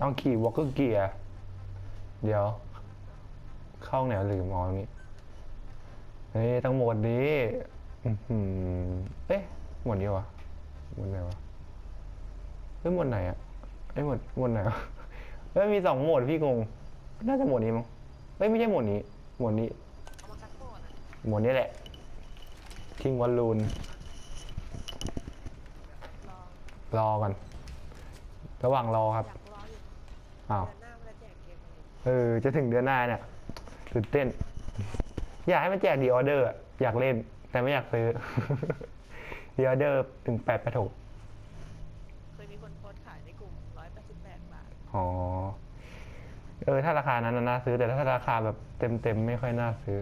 ต้องขี่วอลกอร์เกียร์เดี๋ยว เข้าไหนวะลืมมองนี้เฮ้ยต้องหมดนี้เอ๊ะหมดนี้วะหมดไหนวะเฮ้ยหมดไหนอะเอ้ยหมดหมดไหนวะเฮ้ยมีสองโหมดพี่งงน่าจะโหมดนี้มั้งเฮ้ยไม่ใช่โหมดนี้โหมดนี้โคตรอะโหมดนี้แหละคิงวอลลูนลอรอก่อน ระหว่างรอครับ อยากรออยู่อ้าวเดือนหน้ามันจะแจกเกมอะไรเออจะถึงเดือนหน้าเนี่ยตื่นเต้น อยากให้มันแจกดีออเดอร์อยากเล่น แต่ไม่อยากซื้อดีออเดอร์ถึงแปดแปดหกเคยมีคนโพสต์ขายในกลุ่ม188บาท อ๋อ เออ ถ้าราคานั้นน่ะน่าซื้อ แต่ถ้าราคาแบบเต็มเต็มๆไม่ค่อยน่าซื้อ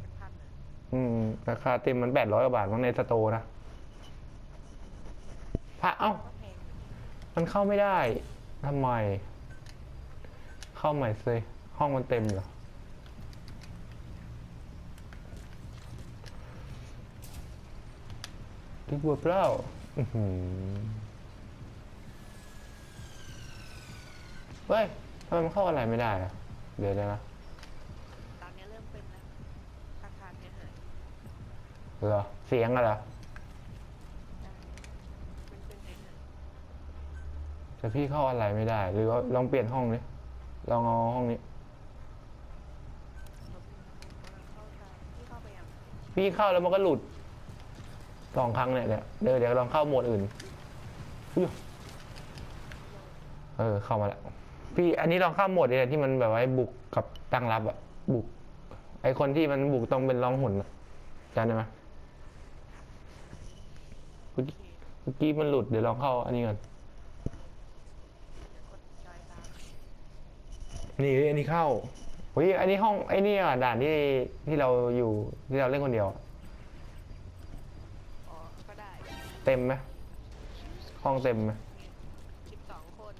เป็นพันอะอืม ราคาเต็มมันแปดร้อยกว่าบาทมั้งในสโตร์นะพระเอ้าก็แพงอยู่มันเข้าไม่ได้ทำไม เข้าใหม่สิห้องมันเต็มเหรอติ๊กบัวเปล่าอื้อหือเฮ้ยทำไมมันเข้าอะไรไม่ได้อะเดี๋ยวเดี๋ยวนะตอนนี้เริ่มเป็นแล้วอาคารเนี่ยหายเหรอ เสียงอะเหรอเป็นเป็นหายหายแต่พี่เข้าอะไรไม่ได้ หรือว่าลองเปลี่ยนห้องนี้ล ลองเอาห้องนี้ พี่เข้าแล้วมันก็หลุดสองครั้งเนี่ยเดี๋ยวเดี๋ยวเดี๋ยวลองเข้าโหมดอื่นอเออเข้ามาแล้วพี่อันนี้ลองเข้าโหมดเนี่ยที่มันแบบว่าบุกกับตั้งรับอะบุก ไอคนที่มันบุกต้องเป็นรองหุ่นอะจำได้ไหมเมื่อกี้มันหลุดเดี๋ยวลองเข้าอันนี้ก่อน เดี๋ยวกดจอยตาม นี่อันนี้เข้าเฮ้ยอันนี้ห้องไอ้นี่อะด่านที่ที่เราอยู่ที่เราเล่นคนเดียวอะอ๋อก็ได้เต็มไหมห้องเต็มไหม12คน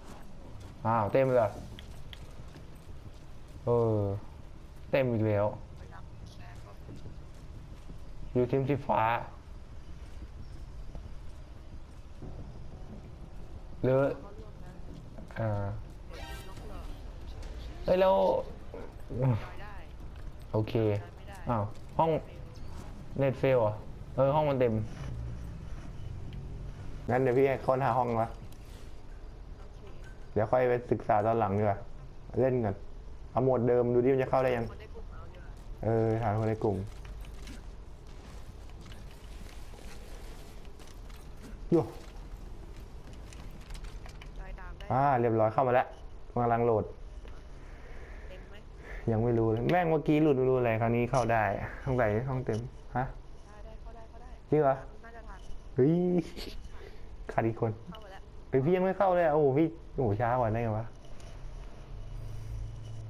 อ้าวเต็มเลยเหรอเออเต็มอีกแล้วไปรับแชร์ก็อยู่ทีมสีฟ้าหรือเขาร่วมนะอ่า เอ้ยแล้วจอยได้โอเคจอยไม่ได้อ้าว ห้องเฟลเน็ตเฟลอะเออ ห้องมันเต็ม งั้นเดี๋ยวพี่ให้ค้นหาห้องวะโอเคเดี๋ยวค่อยไปศึกษาตอนหลังดีกว่า เล่นกันเอาโหมดเดิมดูดิมันจะเข้าได้ยัง คนได้กลุ่มเอาดีกว่าเออถามคนในกลุ่มโย่จอยตามได้ อ่า เรียบร้อยเข้ามาแล้วกำลังโหลดเต็มไหม ยังไม่รู้เลยแม่งเมื่อกี้หลุดไม่รู้อะไรคราวนี้เข้าได้ต้องใส่ห้องเต็มฮะได้ได้เข้าได้เข้าได้จริงเหรอน่าจะทันเฮ้ยขาดอีกคนเข้าไปแล้วเฮ้ยพี่ยังไม่เข้าเลยอะโอ้โหพี่โอ้โหช้ากว่าได้ไงวะ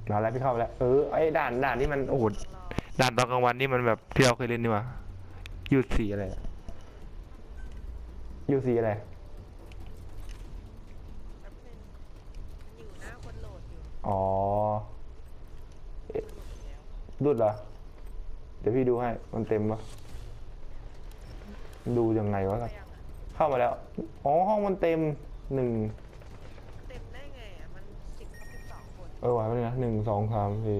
มาแล้วพี่เข้าไปแล้วเออไอ้ด่านด่านที่มันโอ้โหรอด่านตอนกลางวันนี่มันแบบที่เราเคยเล่นนี่หว่ายูดสีอะไรอะยูดสีอะไรแป๊บนึงมันอยู่หน้าคนโหลดอยู่ อ๋อ มันโหลด แล้วรุดเหรอ เดี๋ยวพี่ดูให้ มันเต็มปะดูยังไงวะไปครับยังอะเข้ามาแล้ว อ๋อ ห้องมันเต็มหนึ่ง เต็มได้ไงอะ มันสิบสิบสองคน เออไหวไหมนะหนึ่งสองสามสี่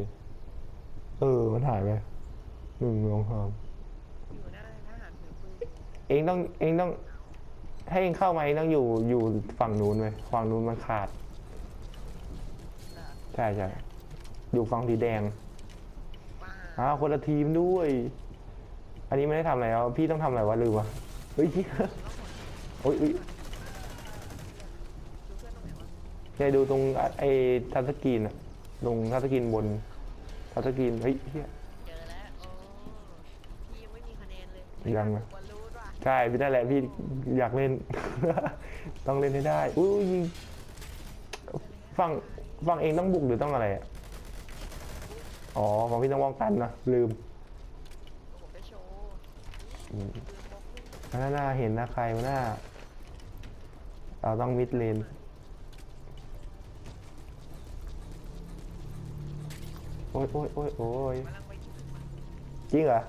เออ มันหายไปหนึ่งสองสามอยู่หน้าทหารถือปืนเองต้องเองต้อง ให้เองเข้ามาเองต้องอยู่อยู่ฝั่งนู้นไหมฝั่งนู้นมันขาดเหรอใช่ใช่อยู่ฝั่งสีแดงว้า อ้าวคนละทีมด้วย อันนี้ไม่ได้ทำอะไรแล้ว พี่ต้องทำอะไรวะลืมวะเฮ้ยโอ้ยอุ๊ยดูเพื่อนตรงไหนวะเนี่ยดูตรงไอ้ทัชสกรีนอะตรงทัชสกรีนบนทัชสกรีนเฮ้ยเหี้ยเจอแล้วโอ้พี่ยังไม่มีคะแนนเลยยังไหมบอลลูนว่ะใช่พี่นั่นแหละพี่อยากเล่น ต้องเล่นให้ได้อุ้ยยิงฝั่งฝั่งเองต้องบุกหรือต้องอะไรอะ อ๋อฝั่งพี่ต้องป้องกันนะลืมผมได้โชว์อืมปืนพกนี่หน้าหน้าเห็นหน้าใครวะหน้า เราต้องมิดเลนโอ้ยโอ้ยโอ้ยโอ้ยกำลังไปจุดมันจริงเหรอ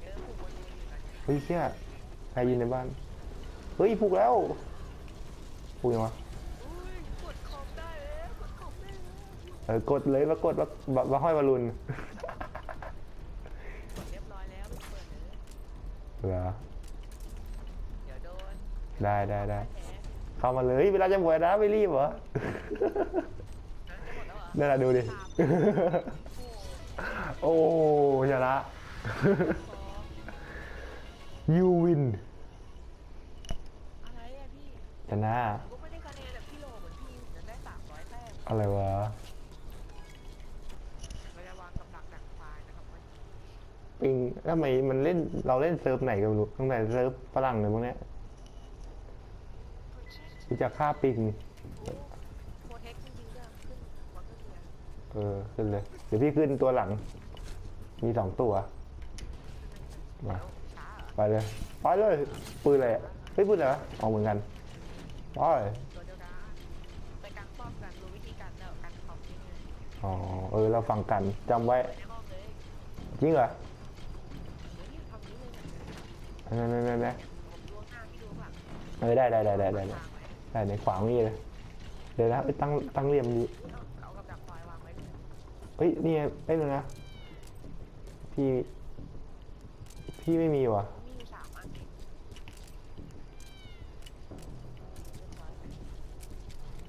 เออผูกบอลลูนอยู่กันเฮ้ยเชี่ยใครยินในบ้าน เฮ้ยผูกแล้วผูกยังวะ อุ้ย เออ กดเลยมากดมามามาห้อยบอลลูนเรียบร้อยแล้วไม่เปิดเลยเหรอเดี๋ยวโดนได้ได้ได้แผลเข้ามาเลยเวลาจะบวชนะไม่รีบเหรอนะจะหมดแล้วเหรอนั่นแหละดูดิโอ้ชนะยูวินอะไรอะพี่ชนะ ผมก็ไม่ได้คะแนนแบบพี่โลเหมือนพี่ผมจะได้สามร้อยแต้มอะไรวะ เราจะวางกำลังดักไฟนะครับวันนี้ ปิงทำไมมันเล่นเราเล่นเซิร์ฟไหนกันไม่รู้ตั้งแต่เซิร์ฟฝรั่งเลยพวกเนี้ยรู้จักค่าปิง โปรเทคจริงๆก็ขึ้นวันก็เดือเออขึ้นเลยเดี๋ยวพี่ขึ้นตัวหลัง มีสองตัวมาช้าเหรอไปเลยไปเลยปืนอะไรอะเฮ้ยปืนอะไรวะเอาเหมือนกันไปตัวเดียวกันไปกางป้อมกันรู้วิธีการแล้วการคอมที่นี่อ๋อเออเราฟังกันจำไว้ในห้องเลย จริงเหรอ เดี๋ยวนี้ทำนี้เลย ไม่ไม่ไม่ไม่เอได้ได้ได้ได้ได้ได้ในขวางนี่เลยเดี๋ยวนะตั้งตั้งเรียมนี้เฮ้ยนี่ไอ้หนูนะพี่พี่ไม่มีว่ะ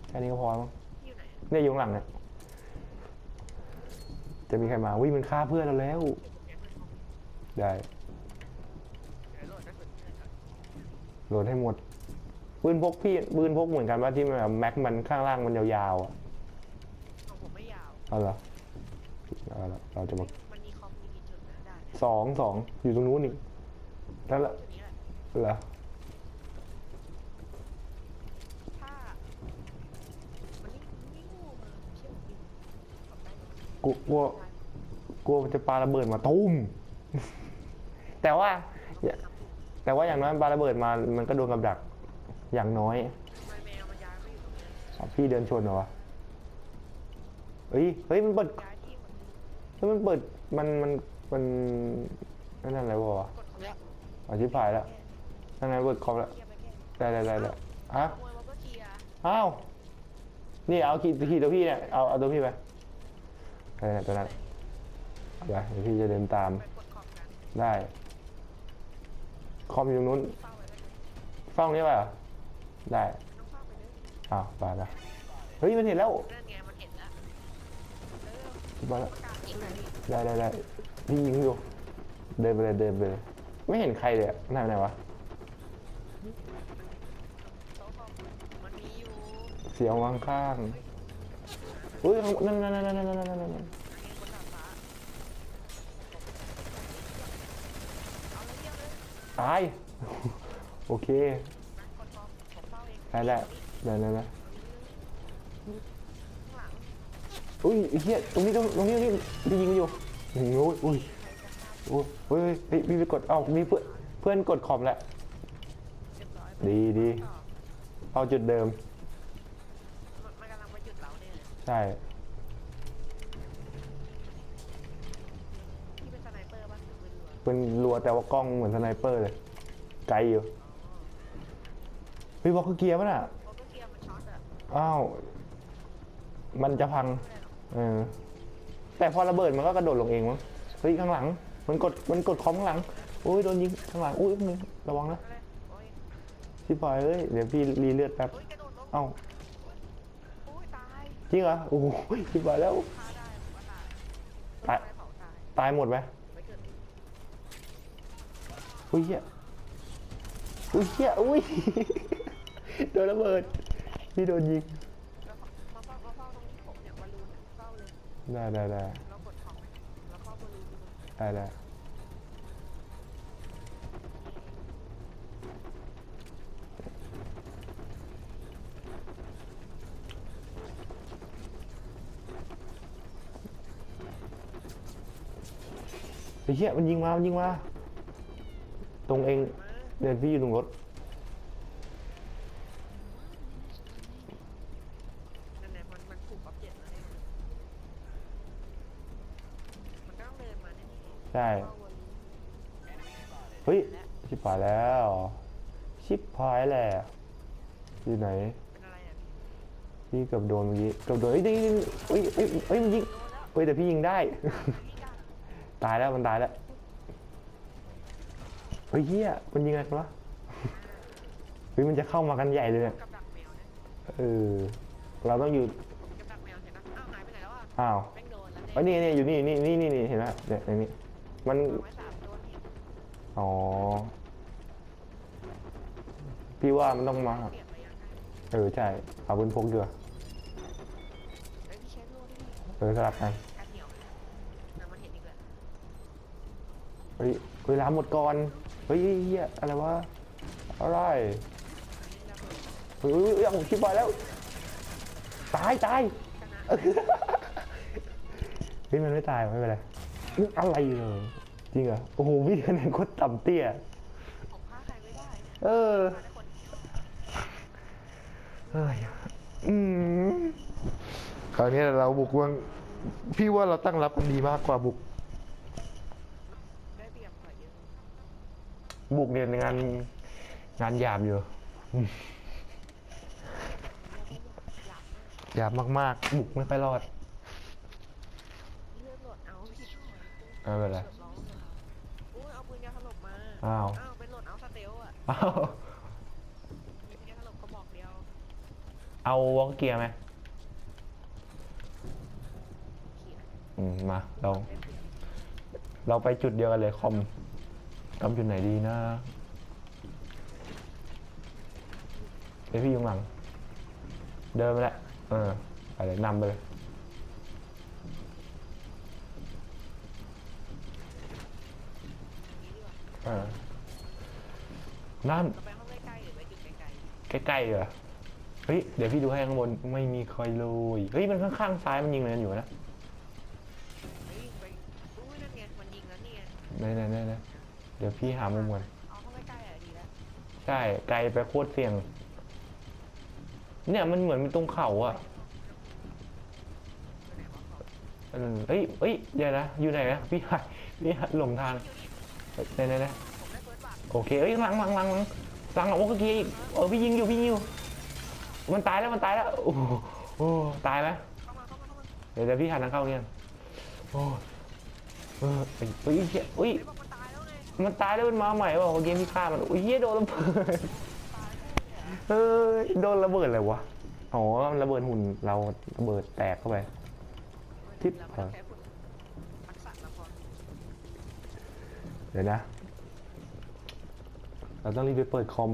แค่นี้ก็พอมั้งเนี่ยอยู่หลังเนี่ยจะมีใครมาวิ่งมันฆ่าเพื่อนเราแล้ว ได้ยวโหลดกระสุนเพื่อนก่อน โหลดให้หมดปืนพกพี่ปืนพกเหมือนกันว่าที่มันแบบแม็กมันข้างล่างมันยาวๆอะของผมไม่ยาวเอาเหรอเอาละเราจะมามันมีคอมมีกี่จุดนะได้เนี่ยสองสองอยู่ตรงนู้นนี่แล้วละจุดนี้แหละเหรอถ้ามันนี่นี่งูมาเชื่อผมดิทำได้ไหมกูกลัวกลัวมันจะปาระเบิดมาตุ้ม แต่ว่า ต้องทำถูก แต่ว่าอย่างน้อยปาระเบิดมา มันก็โดนกับดัก อย่างน้อยทำไมแมวมันย้ายไม่อยู่ตรงนี้อะพี่เดินชนเหรอวะ เฮ้ย เฮ้ย มันเปิดย้ายที่หมดเลยเฮ้ยมันเปิด มัน มัน มันนั่นอะไรวะกดคอมแล้วอธิบายแล้วนั่นไงเปิดคอมแล้ว เคลียร์ไปแก้ได้ได้ได้ได้ฮะ ขโมยมันก็เคลียร์อ้าว นี่เอาขี่ขี่ตัวพี่เนี่ย เอาเอาตัวพี่ไปไปเนี่ยตัวนั้นไปเดี๋ยวพี่จะเดินตาม ไปกดคอมกันได้ คอมอยู่ตรงนู้นเฝ้าไว้เลยเฝ้าตรงนี้ไปเหรอได้ต้องเฝ้าไปเลยอ้าวไปละเฮ้ยมันเห็นแล้วนั่นไงมันเห็นแล้วเร็วมาแล้วประกาศอีกหน่อยดิได้ได้ได้พี่ยิงอยู่เดินไปเลยเดินไปเลยไม่เห็นใครเลยอะไหนไหนวะโต๊ะคอมมันมีอยู่เสียงวางข้างๆอุ้ยนั่นนั่นนั่นนั่นนั่นนั่นนั่น อันนี้บนดาดฟ้าเอาเลยเที่ยวเลย ตาย โอเคได้แล้วได้ได้ได้ข้างหลังอุ้ยเฮียตรงนี้ตรงตรงนี้ตรงนี้พี่ยิงอยู่โอ้ยอุ้ยอุ้ยเฮ้ยเฮ้ยพี่ไปกดเอ้ามีเพื่อนเพื่อนกดคอมแล้วดีดีเอาจุดเดิมใช่ ที่เป็นสไนเปอร์บ้างหรือเป็นรัวเป็นรัวแต่ว่ากล้องเหมือนสไนเปอร์เลย ไกลอยู่เฮ้ยบอกคือเกียร์ป่ะน่ะเพราะก็เกียร์มันช็อตอะอ้าวมันจะพังไม่ได้หรอกเออแต่พอระเบิดมันก็กระโดดลงเองมั้งเฮ้ยข้างหลัง มันกดมันกดคอมข้างหลังโอ้ยโดนยิงข้างหลังอุ้ยนึงระวังนะไม่ได้โอ้ยชิบหายเอ้ยเดี๋ยวพี่รีเลือดแป๊บโอ้ยกระโดดลงเอ้าโอ้ยตายจริงเหรอโอ้โหชิบหายแล้ว ฆ่าได้ผมว่าตายตายต้นไม้เผาตายตายหมดไหมไม่เกิด อุ้ยเหี้ยอุ้ยเหี้ยอุ้ยโดนระเบิดพี่โดนยิงแล้วมาเฝ้ามาเฝ้าตรงที่ผมเนี่ยบอลลูนเฝ้าเลยได้ได้ได้แล้วกดทอปไปแล้วเฝ้าบอลลูนได้ได้ไอ้เหี้ยมันยิงมา มันยิงมา ตรงเองมาเดินพี่อยู่ตรงรถนั่นแหละมันมันผูกออบเจกต์มาให้มันมันก็ต้องเดินมาแน่ๆใช่เฝ้าบอลลูนเฮ้ยและชิบหายแล้ว ชิบหายแหละอยู่ไหนเป็นอะไรอะพี่พี่เกือบโดนเมื่อกี้เกือบโดนเอ้ยนี่นี่นี่เอ้ยเอ้ยเอ้ยมันยิงโดนแล้วเอ้ยแต่พี่ยิงได้ พี่กันตายแล้วมันตายแล้ว เฮ้ยเฮียมันยิงอะไรกันวะเฮ้ยมันจะเข้ามากันใหญ่เลยเนี่ยกับดักแมวนะเออเราต้องอยู่กับดักแมวเห็นนะอ้าวหายไปไหนแล้วอะอ้าวแม่งโดนแล้วเอ้ยนี่นี่อยู่นี่นี่นี่นี่นี่เห็นไหมเนี่ยในนี้มันวางไว้สามโดนอีกอ๋อพี่ว่ามันต้องมาเปลี่ยนไปยังไงเออใช่เอาปืนพกดีกว่าเอ้ยพี่ใช้โล่ได้ดิเออสลับกันกันเหนียวเลยนะมันเห็นอีกแล้วเฮ้ยเวลาหมดก่อนเฮ้ยเฮียอะไรวะอะไรเฮ้ยเฮ้ยเฮ้ยเอาชิบไปแล้ว ตายตายเฮ้ยมันไม่ตายไม่เป็นไรอุ๊ยอะไรเลยจริงเหรอโอ้โหพี่คะแนนโคตรต่ำเตี้ยเนี่ยเออฆ่าได้คนเดียวเฮ้ยอืมคราวนี้เราบุกวังพี่ว่าเราตั้งรับกันดีมากกว่าบุก ได้เปรียบกว่าเยอะ บุกเนี่ยงานงานหยาบอยู่อืมหลับมากหยาบมากๆ บุกไม่ค่อยรอดเลือดหลดเอาพี่ช่วยไม่เป็นไรเกือบร้องเลยอุ้ยเอาปืนยาสลบมา อ้าวอ้าวเป็นหลดเอาสเตลอะอ้าวมีปืนยาสลบกระบอกเดียว เอาวอลเกียร์ไหมเขียนอืมมาเราได้เปรียบเราไปจุดเดียวกันเลยคอม คอมจุดไหนดีนะเดี๋ยวพี่อยุงหลัง เดินไปแล้วเออไปเลยนำไปเลยอย่างนี้ดีกว่าเออนั่นเราไปห้องใกล้ๆหรือไปจุดไกลใกล้ๆเหรอเฮ้ย เดี๋ยวพี่ดูให้ข้างบน ไม่มีใครเลย เฮ้ย มันข้างๆซ้ายมันยิงอะไรกันอยู่นะๆเฮ้ยไปอุ้ยนั่นไงมันยิงแล้วนี่ไงไหนไหนไหนไหน เดี๋ยวพี่หามุมก่อนเอาห้องใกล้ๆอะดีแล้วใช่ไกลไปโคตรเสี่ยง เนี่ยมันเหมือนมีตรงเขาอะไปไหนวะขอเออเอ้ยเอ้ยเดี๋ยวนะอยู่ไหนนะพี่หายพี่หายหลงทางเฮ้ยไหนไหนไหนผมได้เฟิร์สบัตรโอเคเอ้ยหลังหลังหลังหลังหลังหลังโอ้เมื่อกี้อีกเออพี่ยิงอยู่พี่ยิงอยู่มันตายแล้วมันตายแล้วโอ้โหโอ้ตายไหม เข้ามาเข้ามาเข้ามาเดี๋ยวเดี๋ยวพี่หันทางเข้าเนี่ยโอ้เออเอ้ยเอ้ยเหี้ยเอ้ยเฮ้ยบอกมันตายแล้วไง มันตายแล้วมันมาใหม่เปล่าเมื่อกี้พี่ฆ่ามันอุ้ยเหี้ยโดนระเบิดตายแน่เลยอะเฮ้ยโดนระเบิดอะไรวะอ๋อมันระเบิดหุ่นเราระเบิดแตกเข้าไปทิปเราไม่ต้องใช้ฝึกทักษะละพอเดี๋ยวนะ เราต้องรีบไปเปิดคอม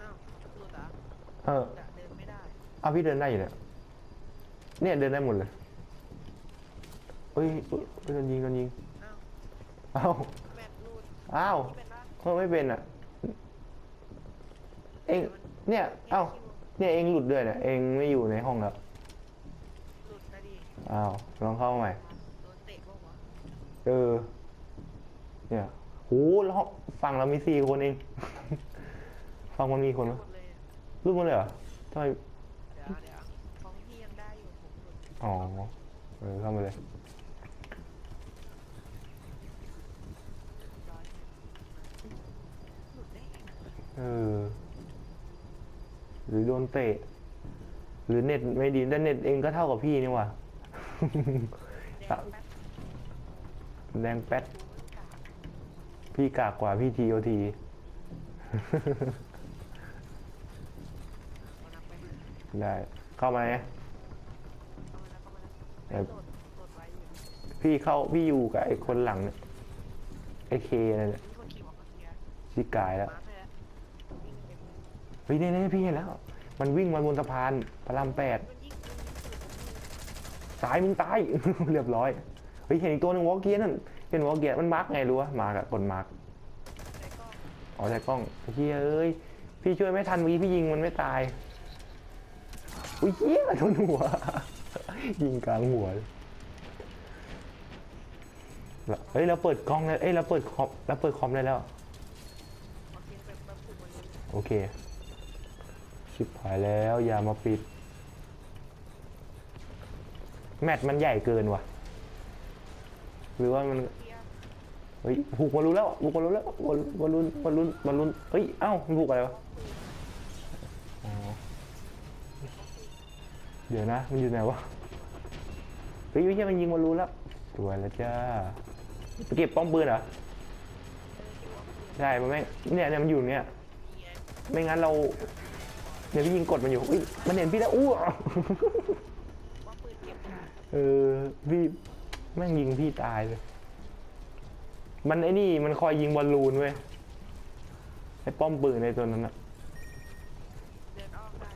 อ้าวหลุดเหรอเออจะเดินไม่ได้เอาพี่เดินได้อยู่เนี่ยเนี่ยเดินได้หมดเลยเฮ้ยเฮ้ยโดนยิงโดนยิง อ้าวอ้าวแมทหลุดอ้าว นี่เป็นปะเออไม่เป็นอะ เองเนี่ย เอ้า เนี่ยเองหลุดด้วยเนี่ยเองไม่อยู่ในห้องแล้วหลุดนะดิอ้าวลองเข้ามาใหม่ โดนเตะบ้างวะเออ เนี่ยโหแล้วห้องฝั่งเรามีสี่คนเอง ฝั่งมันมีคนหไหมมดเลยอะรูปมันเลยเหรอทำไม เดี๋ยวเดี๋ยวของพี่ยังได้อยู่ผมหลุดอ๋อ เออเข้ามาเลยร้อยหลุดได้ไง เออ หรือโดนเตะ หรือเน็ตไม่ดีแต่เน็ตเองก็เท่ากับพี่นี่หว่าแดงแป๊บแรงแป๊ด พี่กากกว่าพี่ทีโอที ได้ เข้ามาไงเข้ามไพี่เข้าพี่อยู่กับไอ้คนหลังเนี่ยไอ้เคนั่นแหละมีคนขี่มอเตอร์ไซค์ชิกายแล้ว มาเลยวิ่งเต็มเลย เฮ้ยนี่นี่พี่เห็นแล้ว มันวิ่งมาบนสะพานพระรามแปดมันยิ่งมันยิ่งสุดมันสายมึงตาย เรียบร้อย เฮ้ยเห็นอีกตัวหนึ่งวอลเกียร์นั่นเห็นวอลเกียร์มันมาร์กไงรู้วะมาร์กอะกดมาร์กอ๋อใช้กล้องเฮียเอ้ยพี่ช่วยไม่ทันเมื่อกี้พี่ยิงมันไม่ตาย อุ้ยเฮียโดนหัว ยิงกลางหัวเลยแล้วเฮ้ยเราเปิดกล้องเลยเอ้ยเราเปิดคอมเราเปิดคอมได้แล้ว โอเค ชิบหายแล้ว อย่ามาปิด แมตช์มันใหญ่เกินว่ะ หรือว่ามัน เฮ้ยผูกบอลลูนแล้วผูกบอลลูนแล้วบอลบอลลูนบอลลูนบอลลูนเฮ้ย เอ้ามันผูกอะไรวะเดี๋ยวนะ มันอยู่ไหนวะเฮ้ยไม่ใช่มันยิงบอลลูนแล้วสวยแล้วจ้าไปเก็บป้อมปืนเหรอใช่มันไม่เนี่ยเนี่ยมันอยู่เนี่ย ไม่งั้นเรา เดี๋ยวพี่ยิงกดมันอยู่อุ้ยมันเห็นพี่แล้วอู้ว่าปืนเก็บได้เออพี่แม่งยิงพี่ตายเลย มันไอ้นี่มันคอยยิงบอลลูนเว้ยไอ้ป้อมปืนในตัวนั้นอะเดินอ้อมได้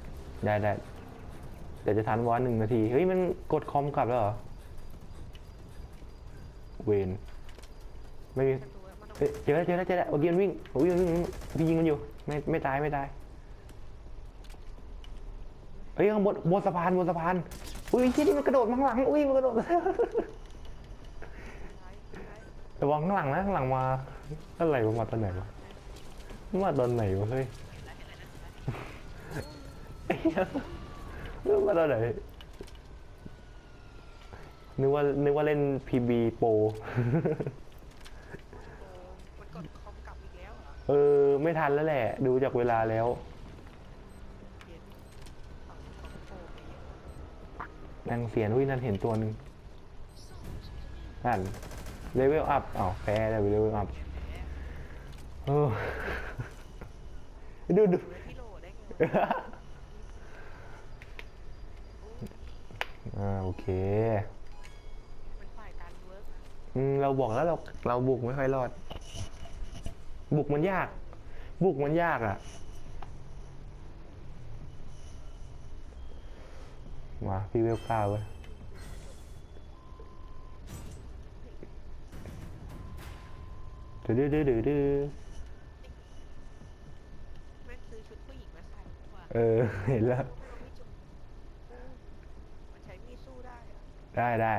ได้ได้เดี๋ยวจะทันวอนหนึ่งนาที เฮ้ยมันกดคอมกลับแล้วเหรอ เวนไม่มีฉันรู้แล้วมันต้องเฮ้ยเจอแล้วเจอแล้วเจอแล้วโอเคมันวิ่งโอ้ยมันวิ่งพี่ยิงมันอยู่ ไม่ไม่ตายไม่ตาย เฮ้ยข้างบนบนสะพานบนสะพาน อุ้ยไอ้ที่นี่มันกระโดดมาข้างหลัง อุ้ยมันกระโดดร้ายร้ายระวังข้างหลังนะข้างหลังมาอะไรวะมาตอนไหนวะมาตอนไหนวะเฮ้ยไอ้เหี้ยมาตอนไหนนึกว่านึกว่าเล่นพีบีโปโอ้มันกดคอมกลับอีกแล้วเหรอเออ ไม่ทันแล้วแหละ ดูจากเวลาแล้ว เย็นของของโฟมไปเยอะ นางเสียนอุ้ยนั่นเห็นตัวหนึ่งนั่น level up อ้าวแพ้เลย level up เออดูดูโอ่าโอเค reward อืมเราบอกแล้วเราเราบุกไม่ค่อยรอด บุกมันยาก บุกมันยากอะ มาพี่เวลก้าวเว้ยดื้อดื้อดื้อดื้อแม่งซื้อชุดผู้หญิงมาใส่ดีกว่าเออ เห็นแล้ว มันใช้มีดสู้ได้อะได้ได้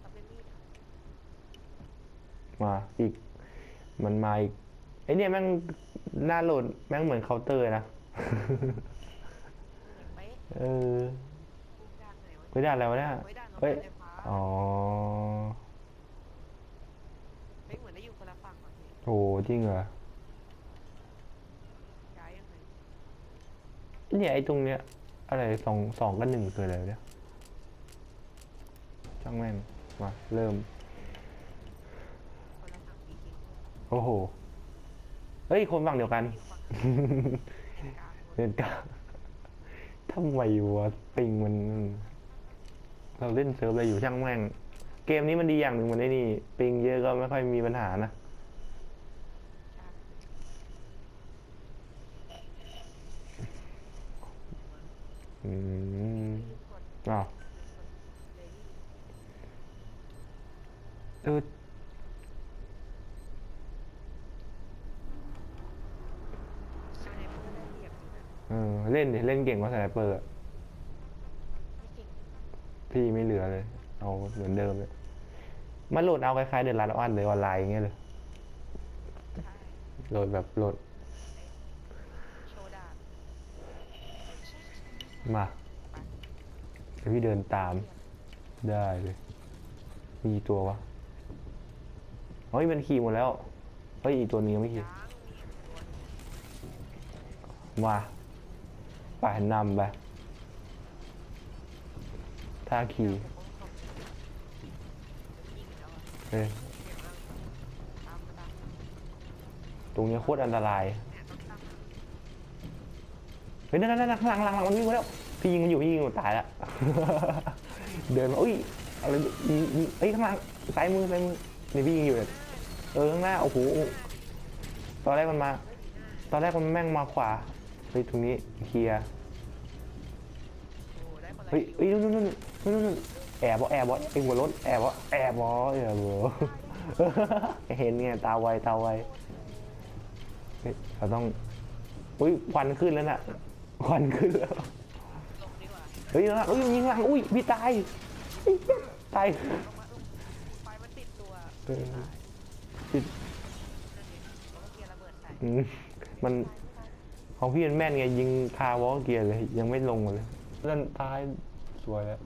ทำเป็นมีดอะมาอีก มันมาอีกไอเนี่ยแม่งหน้าโหลดแม่งเหมือนเคาน์เตอร์นะ เอออรูปด้านไหนวะไม่ได้แล้วะเนี่ยเฮ้ยอ๋อไม่เหมือนได้อยู่คนละฝั่งอะพี่โอ้จริงเหรอเนี่ยไอ้ตรงเนี้ยอะไรสองสองกับหนึ่งคืออะไรเนี่ยช่างแม่งมาเริ่มโอ้โห เฮ้ย คนฝั่งเดียวกัน เล่นกาทำไมวะปิงมัน เราเล่นเซิร์ฟอะไรอยู่ช่างแม่ง เกมนี้มันดีอย่างหนึ่งมันไอ้นี่ ปิงเยอะก็ไม่ค่อยมีปัญหานะอืมอ้าวเออ สไนเปอร์ได้เรียบอยู่นะ เออเล่นเล่นเก่งกว่าสไนเปอร์อะไม่เก่งพี่ไม่เหลือเลย เอาเหมือนเดิมเลยมันโหลดเอาคล้ายๆเดือนละออนเลยออนไลน์อย่างเงี้ยเลยใช่โหลดแบบโหลดโชว์ดาบมาเดี๋ยวพี่เดินตามได้เลย มีตัววะเฮ้ยมันขี่หมดแล้วเฮ้ยอีกตัวนึงยังไม่ขี่ยังมีตัวมา ไปนำไปท่าขี่เดี๋ยวผมขอบคุณยิงแล้วอะเฮ้ยเดี๋ยวเตรงนี้โคตรอันตราย เฮ้ยนั่นนั่นนั่นข้างหลังหลังหลังมันวิ่งมาแล้ว พี่ยิงมันอยู่พี่ยิงมันตายละเดินมาอุ้ยอะไรยิงยิงเอ้ยข้างหลังซ้ายมือซ้ายมือนี่พี่ยิงอยู่เนี่ยเออข้างหน้าโอ้โหตอนแรกมันมา ตอนแรกมันแม่งมาขวา เฮ้ยตรงนี้เคลียร์โอ้ได้คนละเฮ้ยคิวเฮ้ยนู่นนู่นนู่นนู่นนู่นแอบวะแอบวะไอหัวรถแอบวะแอบวะแอบวะเห็นไงตาไวตาไวเฮ้ยเราต้องอุ้ยควันขึ้นแล้วน่ะควันขึ้นแล้วลงดีกว่าเฮ้ยนะเฮ้ยยิงหลังอุ้ยพี่ตายเฮ้ยตายลงมาลงไฟมันติดตัวเออตายติดนั่นเองแล้วก็เกียร์ระเบิดใส่อืมมันตายไม่ตาย ของพี่มันแม่นไงยิงคาวอลเกียร์เลย ยังไม่ลงเลยเล่นตายสวยแล้ว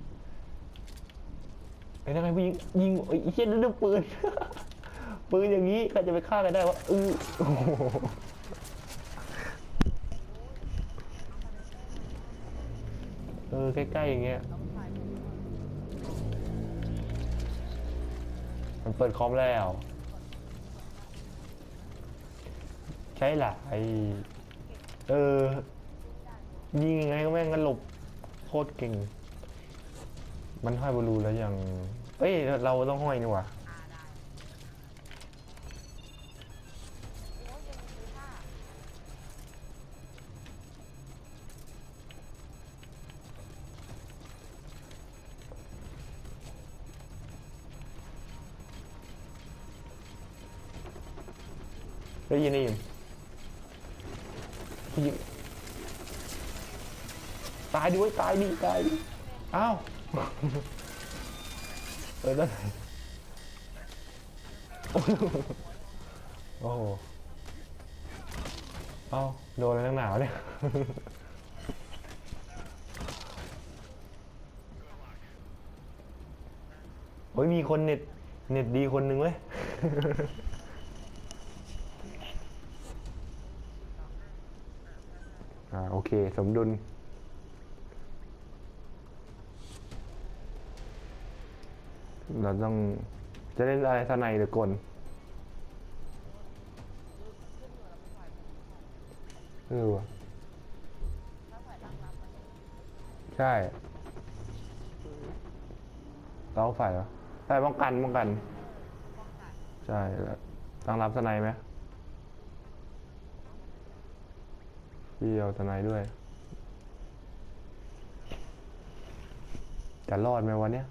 ไอ้นั่นไงพี่ยิงยิงไอ้เชี่ยนั่นปืน ปืนอย่างนี้ใครจะไปฆ่ากันได้วะอือโอ้โหอใกล้ๆอย่างเงี้ยมันเปิดคอมแล้ว ใช่หลาย เออ ยิงยังไงก็แม่งก็หลบโคตรเก่ง มันห้อยบอลลูนแล้วยัง เอ้ย เราต้องห้อยนี่หว่าได้ยยังมีท่าได้ยิน ได้ยินยิงตายดิเว้ยตายดิตายดิอ้าวเออได้โอ้โหโอ้โหเอ้าโดนอะไรนักหนาวเนี่ยโอ้ยมีคนเน็ตเน็ตดีคนหนึ่งเว้ย อ่าโอเค สมดุล เราต้องจะเล่นอะไรทนายหรือกลเออวะใช่ เราฝ่ายเหรอใช่ป้องกันป้องกัน ใช่แล้วตั้งรับทนายไหม พี่เอาทนายด้วย จะรอดไหมวันเนี้ย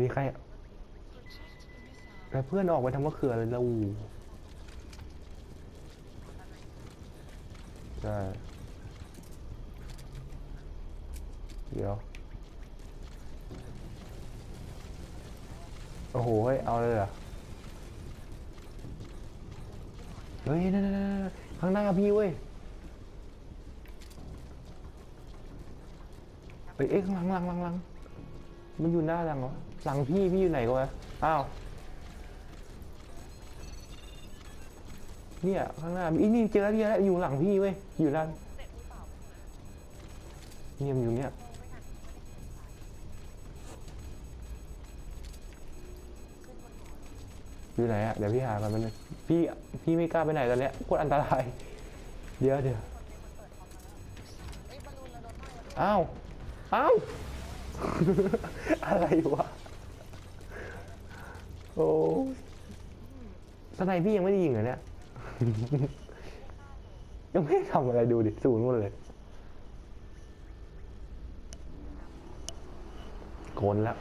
มีใครแล้วเพื่อนออกไปทำมะเขือเลยแล้วใช่เดี๋ยว โอ้โหเฮ้ยเอาเลยเหรอ ฮ้ยนั่นนั่นนั่นข้างหน้าพี่เว้ยเฮ้ยเอ๊ะข้างหลังหลังหลังหลังมันอยู่หน้าหลังเหรอหลังพี่พี่อยู่ไหนก็วะอ้าวเนี่ยข้างหน้าอีนี่เจอแล้วเจอแล้วอยู่หลังพี่เว้ยอยู่ด้านเตะมือเปล่าเนี่ยมันอยู่เนี่ยอยู่ไหนอะเดี๋ยวพี่หากันมัน พี่พี่ไม่กล้าไปไหนตอนเนี้ยโคตรอันตราย เดี๋ยวเดี๋ยวอ้าวอ้าวอะไรวะโอ้ทนายพี่ยังไม่ได้ยิงเหรอเนี่ยยังไม่ทำอะไรดูดิศูนย์หมดเลยโกนแล้ว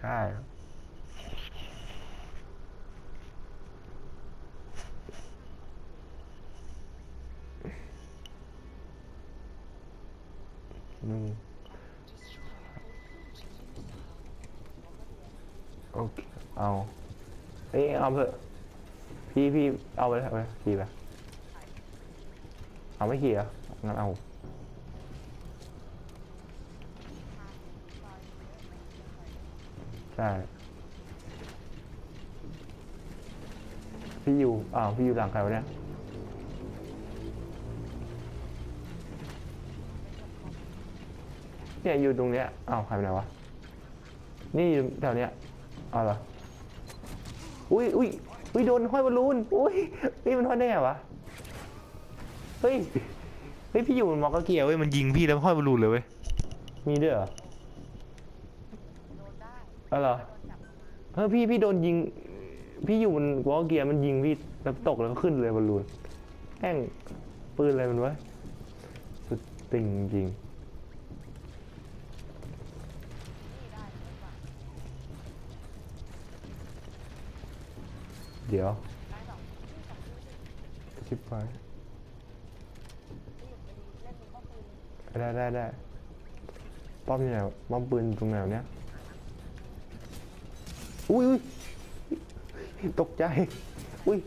ใช่ครับอืมโอเคเอาเอ้ยเอาเถอะพี่พี่เอาไปเลยเอาไปเลยขี่ไปเอาไม่ขี่เหรอะงั้นเอา ใช่พี่อยู่อ้าวพี่อยู่หลังใครวะเนี่ยเนี่ยอยู่ตรงเนี้ยอ้าวหายไปไหนวะนี่อยู่แถวเนี้ยเอาเหรออุ้ยอุ้ยอุ้ยโดนห้อยบอลลูนอุ้ยพี่มันห้อยได้ไงวะเฮ้ยเฮ้ยพี่อยู่มันมอกกระเกียวเว้ยมันยิงพี่แล้วห้อยบอลลูนเลยเว้ยมีด้วยเหรอ นได้อ๋อเหรอโดนจับลงมาเฮ้ยพี่พี่โดนยิง พี่อยู่บนวอลเกียร์มันยิงพี่แล้วตกแล้วก็ขึ้นเลยบอลลูนแม่งปืนอะไรมันวะสุดติ่งจริงเดี๋ยวชิปไปที่อยู่ได้ได้ได้ป้อมอยู่ไหนวป้อมปืนตรงไหนวเนี้ย อุ้ยตกใจ อุ้ย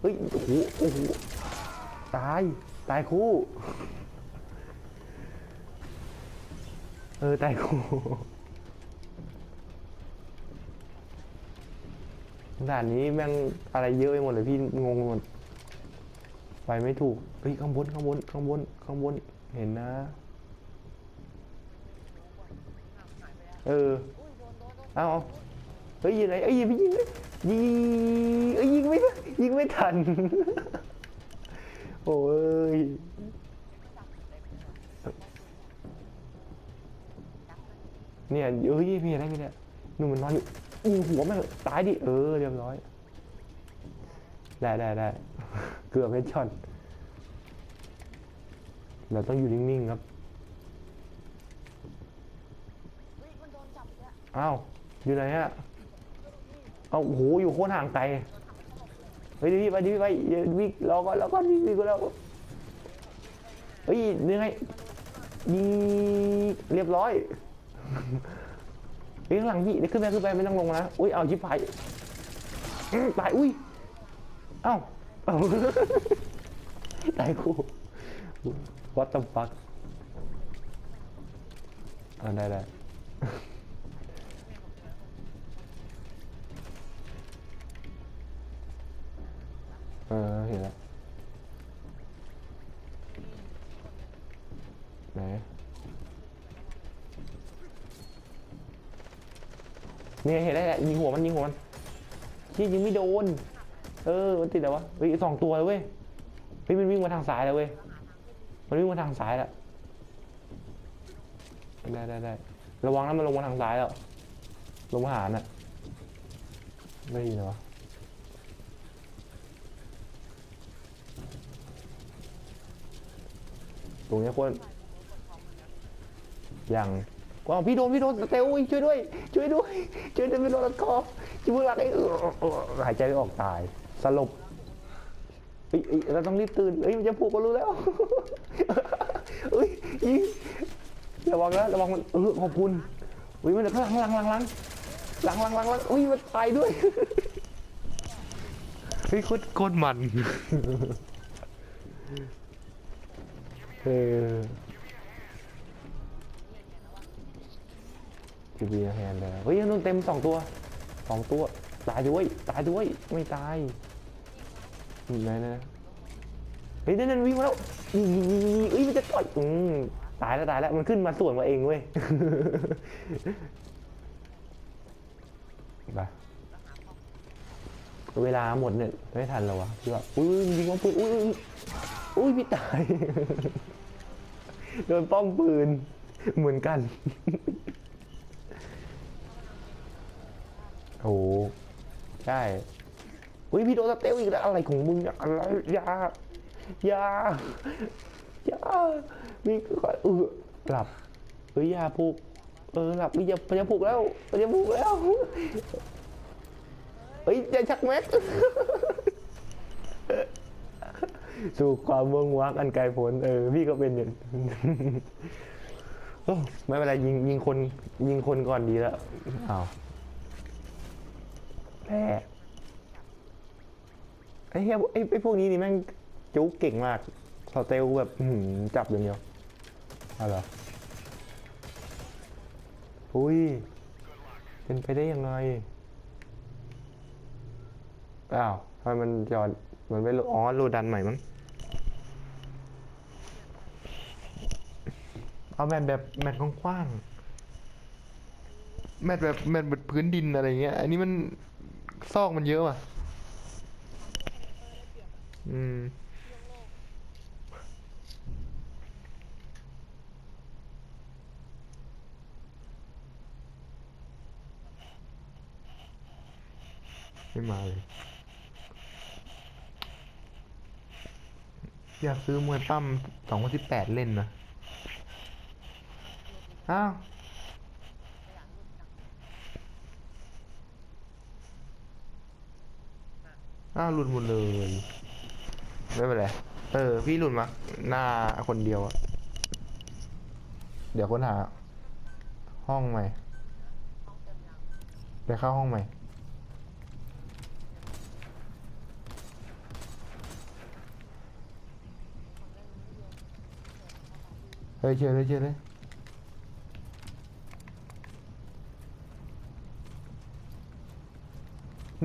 เฮ้ยโอ้โหโอ้โหตาย ตายคู่ เออ ตายคู่ ด่านนี้แม่งอะไรเยอะไปหมดเลยพี่งงหมด ไปไม่ถูก เฮ้ย ข้างบน ข้างบน ข้างบน ข้างบน เห็นนะ เออ เอา เอาเฮ้ยยิงไหนเอ้ยยิงไม่ยิงเลยยิงเอ้ยยิงไม่ได้ยิงไม่ทัน โอ้ยเนี่ยเอ้ยมีอะไรมีเนี่ยหนู่มันนอนอยู่ยิงหัวแม่งตายดิเออเรียบร้อยได้ได้ได้เกือบเป็นช็อตเราต้องอยู่นิ่งๆครับเฮ้ยมันโดนจับอีกแล้วอ้าวอยู่ไหนฮะ เอาโอ้โหอยู่โคตรห่างไกลเฮ้ยดี๋ยวพี่ไปดี๋ยวพี่ไปย่าวิ่งรอก่อนรอก่อนวิ่งวิ่งก่อนแล้วเฮ้ยยังไงยิงเรียบร้อยเฮ้ยข้างหลังพี่เดี๋ยวขึ้นไปขึ้นไปไม่ต้องลงนะอุ้ยเอาชิบหายตายอุ้ยเอ้าเอ้าตายคู่ what the fuck อ่าได้ได้ ออเห็นแล้วไหนเนี่ยเห็นแล้แหละยิงหัวมันยิงหัวมันชี้ยิงไม่โดน เออมันติดแล้ววะเฮ้ยสองตัวเลยเว้ยเฮ้ยมันวิ่งมาทางซ้ายแล้วเว้ยมันวิ่งมาทางซ้ายแล้วได้ได้ได้ระวังนะมันลงมาทางซ้ายแล้วลงมาหาน่ะได้ยินเหรอวะ ตรงเนี้ยควรอย่างว้าวพี่โดนพี่โดนสเตลอุ้ยช่วยด้วย ช่วยด้วย ช่วยด้วยพี่โดนรัดคอช่วยเพื่อนรักไอ้เออเออหายใจไม่ออกตาย สลบเอ้ยเอ้ยเราต้องรีบตื่นเอ้ยมันจะผูกก็รู้แล้วเอ้ยยิงระวังนะระวังมันเออขอบคุณอุ้ยมันข้างหลังหลังหลังหลังหลังหลังหลังอุ้ยมันตายด้วยเฮ้ยโคตรโคตรมัน เออทีวีแฮนด์เลยเฮ้ยนุ่นเต็มสองตัวสองตัว ตายด้วย ตายด้วย ไม่ตายไหนนะเฮ้ยนั่นนั่นวิ่งมาแล้วยิงยิงยิงเอ้ยมันจะต่อยอืมตายแล้วตายแล้วมันขึ้นมาส่วนมาเองเว้ยไปเวลาหมดเนี่ยไม่ทันแล้ววะพี่ว่าอุ้ยยิงว่าปืนอุ้ย อุ้ยพี่ตาย โดนป้อมปืน เหมือนกัน โอ้หใช่อุ้ยพี่โดนสเตลอีกแล้วอะไรของมึงอะไรยายายามีก็เออหลับเฮ้ยยาผูกเออหลับไม่จะจะผูกแล้วจะผูกแล้วเฮ้ยอย่าชักแม็ก สู่ความเมืองวักอันไกลโพ้นเออพี่ก็เป็นอย่างโอ้ไม่เป็นไรยิงยิงคน ยิงคนก่อนดีแล้วอ้าวแพ้ไอ้เหี้ยไอ้ไอ้พวกนี้นี่แม่งจุกเก่งมากสเตลแบบอื้อหือจับอย่างเดียวเอาเหรออุ้ย เป็นไปได้ยังไง อ้าวทำไมมันจอด เหมือนไปโหลดอ๋อโหลดดันใหม่มั้ง เอาแมทแบบแมทกว้างๆแมทแบบแมทแบบพื้นดินอะไรเงี้ย อันนี้มันซอกมันเยอะว่ะ อืมไม่มาเลย อยากซื้อมวยปั้ม2018เล่นนะ อ้าวอ้าวหลุดหมดเลย ไม่เป็นไร เออ พี่หลุดมา หน้าคนเดียวอะเดี๋ยวค้นหา ห้องใหม่เต็มยังไปเข้าห้องใหม่เฮ้ยเชิญเลยเชิญเลย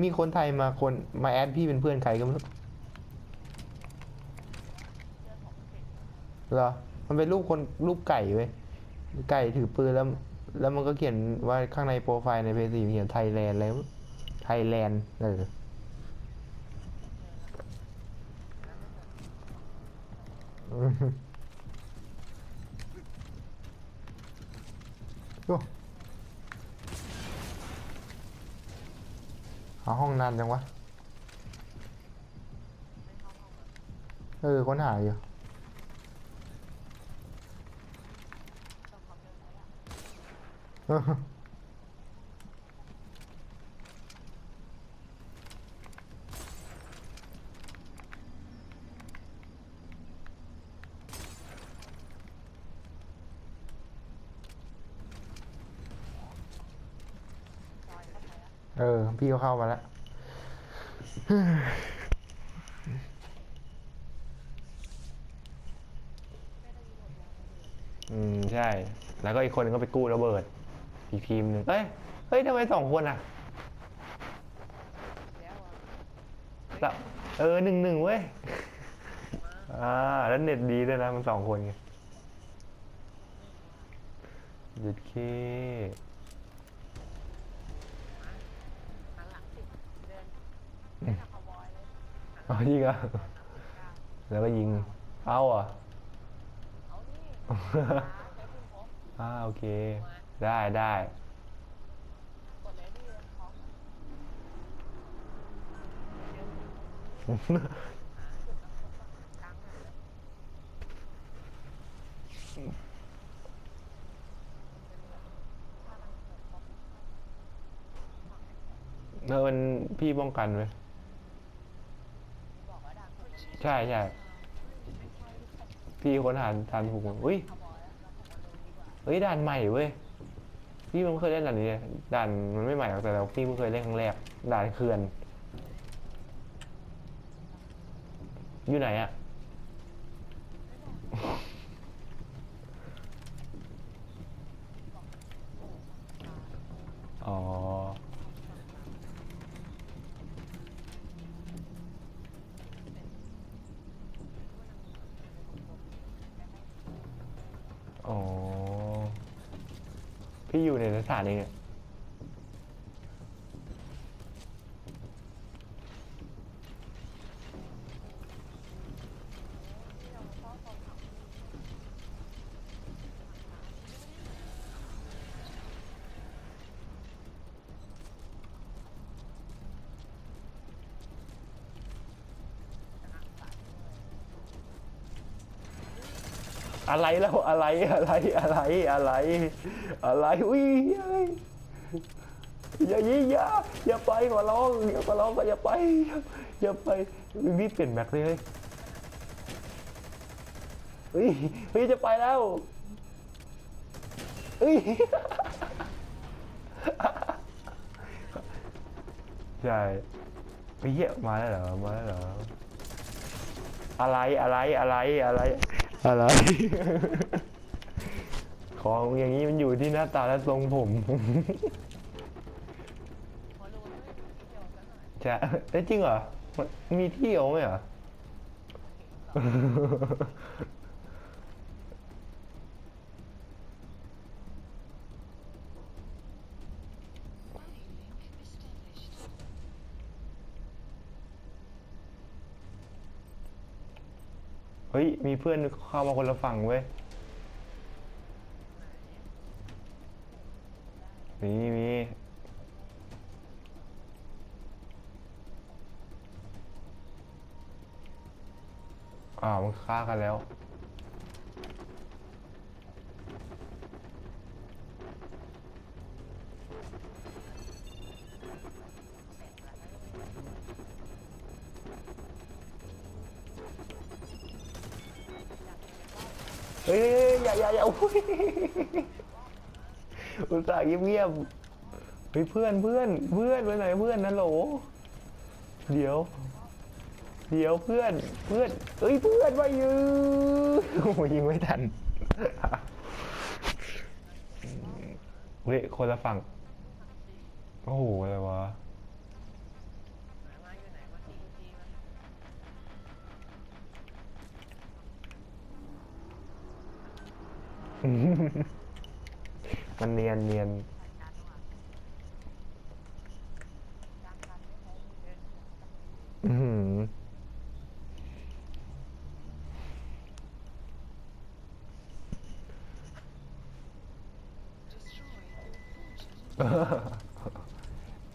มีคนไทยมาคนมาแอดพี่เป็นเพื่อนใครก็ไม่รู้เหรอ มันเป็นรูปคนรูปไก่เว้ย ไก่ถือปืนแล้ว แล้วมันก็เขียนว่าข้างในโปรไฟล์ในเพจสีเขียนไทยแลนด์แล้ว ไทยแลนด์เออโอ้ หาห้องนานจังวะ เออค้นหาอยู่อ้าว เออ พี่ก็เข้ามาแล้วอืมใช่ แล้วก็อีกคนนึงก็ไปกู้ระเบิด อีกทีมหนึ่งเอ้ย เฮ้ยทำไมสองคนอะแล้วอะละเออหนึ่งหนึ่งเว้ย อ่า แล้วเน็ตดีด้วยนะ มันสองคนไงหยุดเค หันหลังสิเดิน เล่นกับคาวบอยเหันหเอาลังยิงอะแล้วก็ยิงเอาอะ เอานี่าใช้ปืนพกอ่าโอเค ได้ได้กดเลยดิพร้อมเดี๋ยวหาจุดนักพบอะกลางหันเลยเป็นแบบถ้ามันพบเออมันพี่ป้องกันไว้ย บอกว่าดังคนนี้ ใช่ใช่พี่คนหาทานถูกหมดอุ้ยคาวบอยแล้วเฮ้ยด่านใหม่เว้ยพี่มันเคยเล่นด่านนี้ด่านมันไม่ใหม่หรอกแต่เราพี่เพิ่งเคยเล่นครั้งแรกด่านเขื่อน อยู่ไหนอะอ๋อ อ๋อ พี่อยู่ในสถานเองเนี่ย อะไรแล้วอะไรอะไรอะไรอะไร อะไรอุ้ยอย่ายิงอย่าอย่าไปขอร้องอย่าขอร้องก็อย่าไป อย่าไปรีบเปลี่ยนแม็กเลยเฮ้ยเฮ้ยจะไปแล้วเฮ้ยใช่ไอ้เหี้ยมาแล้วเหรอมาแล้วเหรออะไรอะไรอะไรอะไร อะไร ของอย่างนี้มันอยู่ที่หน้าตาและทรงผมพอรู้ว่าไม่มีเดียวซะหน่อยจะเอ้ยจริงเหรอมันมีที่เอาไหมเหรอ ฮ้ย มีเพื่อนเข้ามาคนละฝั่งเว้ย มีมีอ่ามันฆ่ากันแล้ว เฮ้ยอย่าอย่าอย่าอุ้ยอุตส่าห์เงียบๆเฮ้ยเพื่อนเพื่อนเพื่อนไปไหนเพื่อนนะโหล เดี๋ยว เดี๋ยวเพื่อนเพื่อนเอ้ยเพื่อนมายืนโอ้ยยิงไม่ทันเฮ้ยคนละฝั่งโอ้โหอะไรวะ ไหนมาอยู่ไหนมาทีทีมัน มันเนียนเนียนการว่ะการการไม่พอมือ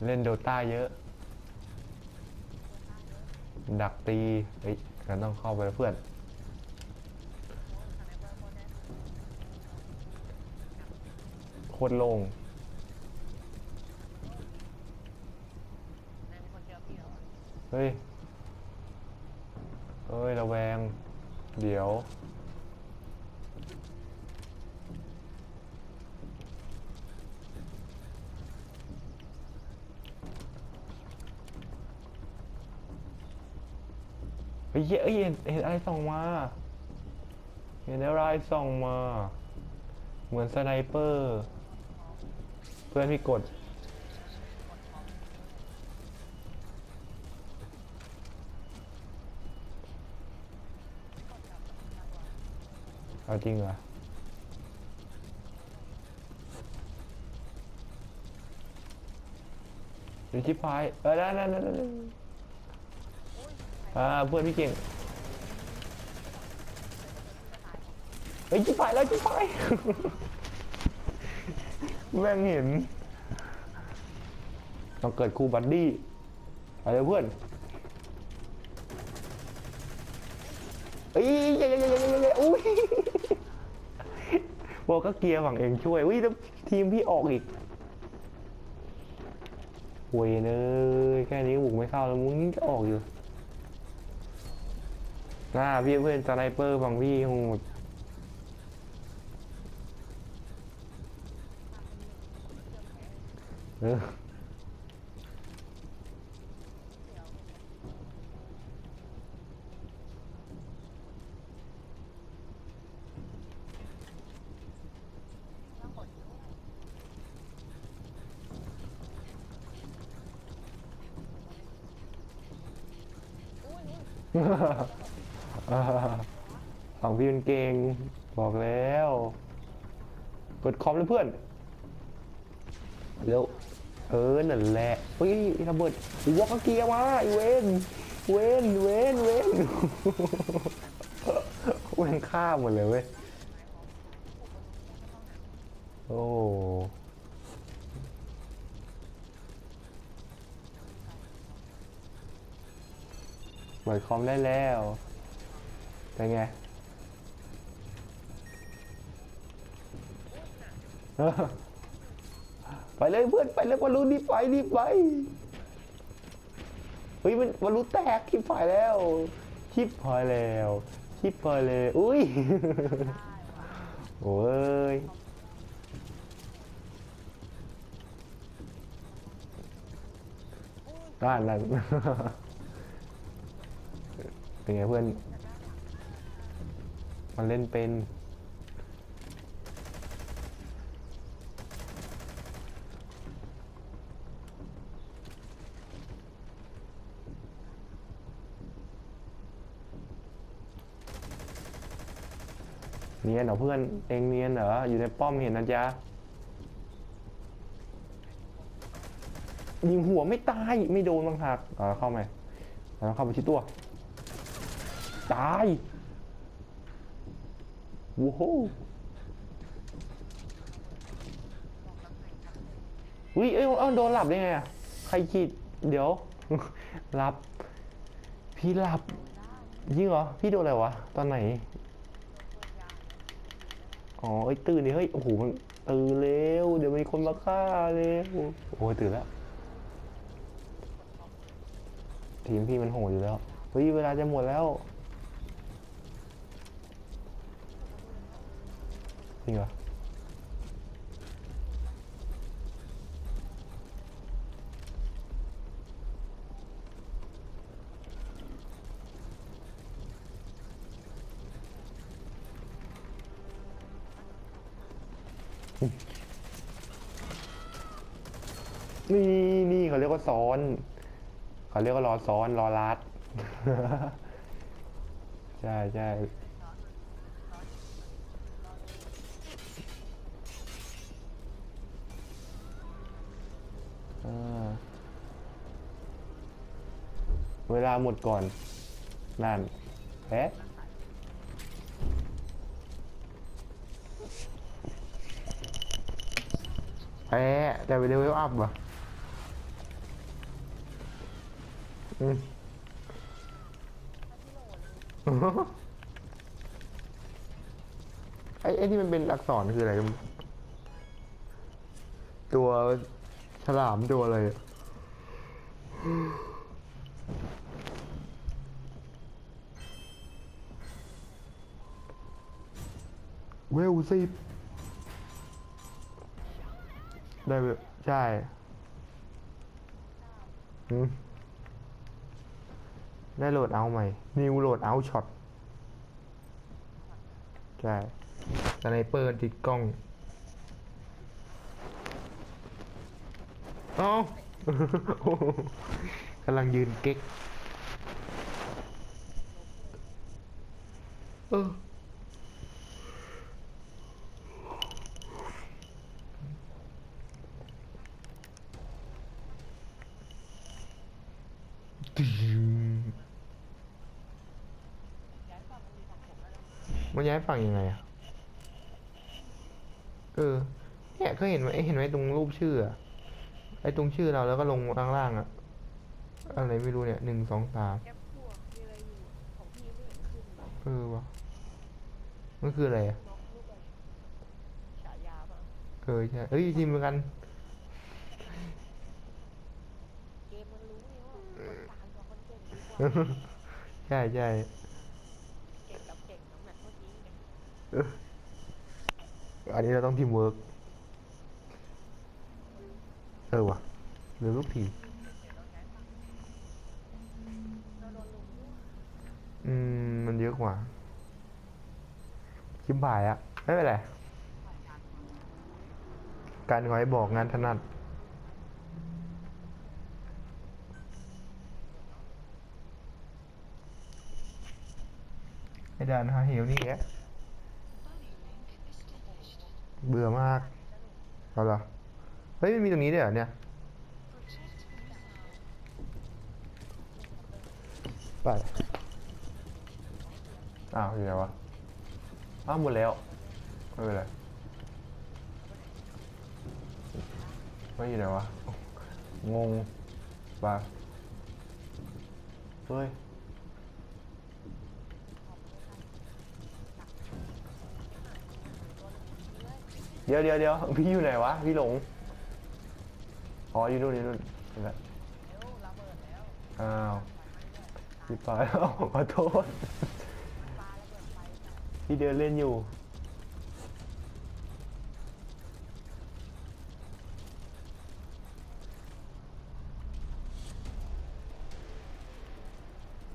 เล่นโดตาเยอะ ดักตีเฮ้ยเราต้องเข้าไปแล้วเพื่อน โค ตรโล่งเฮ้ย เฮ้ย ระแวง เดี๋ยว เฮ้ยเอ้ยเห็นเห็นอะไรส่องมา เห็นอะไรส่องมา เหมือนสไนเปอร์ เพื่อนพี่กด เอาจริงเหรอเดี๋ยวชิปพายเออได้ได้ได้ได้อ่าเพื่อนพี่เก่งเฮ้ยชิปพายแล้วชิปพาย แม่งเห็น ต้องเกิดครูบัดดี้ไปเลยเพื่อนเอ้ยยยยยยยอุ้ยบอกก็เกียร์ฝั่งเองช่วยอุ้ยแล้วทีมพี่ออกอีกเวยเนยแค่นี้บุกไม่เข้าแล้วมึงยังจะออกอยู่หน้าพี่เพื่อน sniper ฝั่งพี่โหด เออฝั่งพี่เป็นเก่งบอกแล้วเปิดคอมเลยเพื่อน เร็วเออนั่นแหละเฮ้ยระเบิดวอกเกียร์มาเวนเวนเวนเวนเวนฆ่าหมดเลยเว้ยโอ้เปิดคอมได้แล้วเป็นไงเออ ไปเลยเพื่อนไปเลยบอลลูนรีบไปรีบไปเฮ้ยมันบอลลูนแตกชิบหายแล้วชิบหายแล้วชิบหายเลยอุ้ยโอ้ยด้านนั้นเป็นไงเพื่อน มันเล่นเป็น เนียนเหรอเพื่อนเองเนียนเหรออยู่ในป้อมเห็นนะจ๊ะยิงหัวไม่ตายไม่โดนบางหักอ่าเข้าไหมแล้วเข้าไปที่ตัว ตายว้าววิเอ้ยเอ้าโดนหลับได้ไงอะใครขีดเดี๋ยวหลับ พี่หลับยิงเหรอ พี่โดนอะไรวะ ตอนไหน อ๋อไอ้ตื่นนี่เฮ้ยโอ้โหมันตื่นเร็วเดี๋ยวมีคนมาฆ่าเร็วโอ้ยตื่นแล้วทีมพี่มันโหดอยู่แล้วเฮ้ยเวลาจะหมดแล้วจริงเหรอ นี่นี่เขาเรียกว่าซ้อนเขาเรียกว่ารอซ้อนรอลัดใช่ใช่เวลาหมดก่อน นั่นแพ้แพ้แต่ไปเลเวลอัพวะ ไอ้ไอ้ที่มันเป็นอักษรคืออะไรตัวฉลามตัวอะไรเวลสิบได้ใช่ อืม ได้ loadout ใหม่ new loadout ช็อตใช่ sniper ติดกล้องเอากำลังยืนเก๊กเออ ย้ายฝั่งยังไงอะเออเนี่ยเคยเห็นไหมเห็นไหมตรงรูปชื่ออะไอ้ตรงชื่อเราแล้วก็ลงข้างล่างอะอะไรไม่รู้เนี่ยหนึ่งสองสามแก๊ปพวกมีอะไรอยู่ของพี่ไม่เห็นขึ้นเลยเออวะมันคืออะไรอะน็อกรูปอะไรฉายาป่ะเออใช่เอ้ยทีมเหมือนกันเกมมันรู้ไงว่าคนกลางกับคนเก่งดีกว่าใช่ใช่ เก่งกับเก่งน้ำหนักเมื่อกี้ไง เอันนี้เราต้องทีมเวิร์กเออวะเหลือลูกผีอืม มันเยอะกว่าชิมบ่ายอะไม่เป็นไร การขอให้บอกงานถนัดไอ้ดานฮาเหวนี่แก เบื่อมากเอาเหรอเฮ้ยมันมีตรงนี้ด้วยเนี่ยไปอ้าวอยู่ไหนวะอ้าวหมดแล้วไม่เป็นไรไม่อยู่ไหนวะงงบ้าเฮ้ย เดี๋ยวเดี๋ยวเดี๋ยวพี่อยู่ไหนวะพี่หลง อ๋ออยู่นู่นอยู่นู่นเห็นแล้วเร็วระอ้าวพี่ปาแล้วขอโทษ พี่เดินเล่นอยู่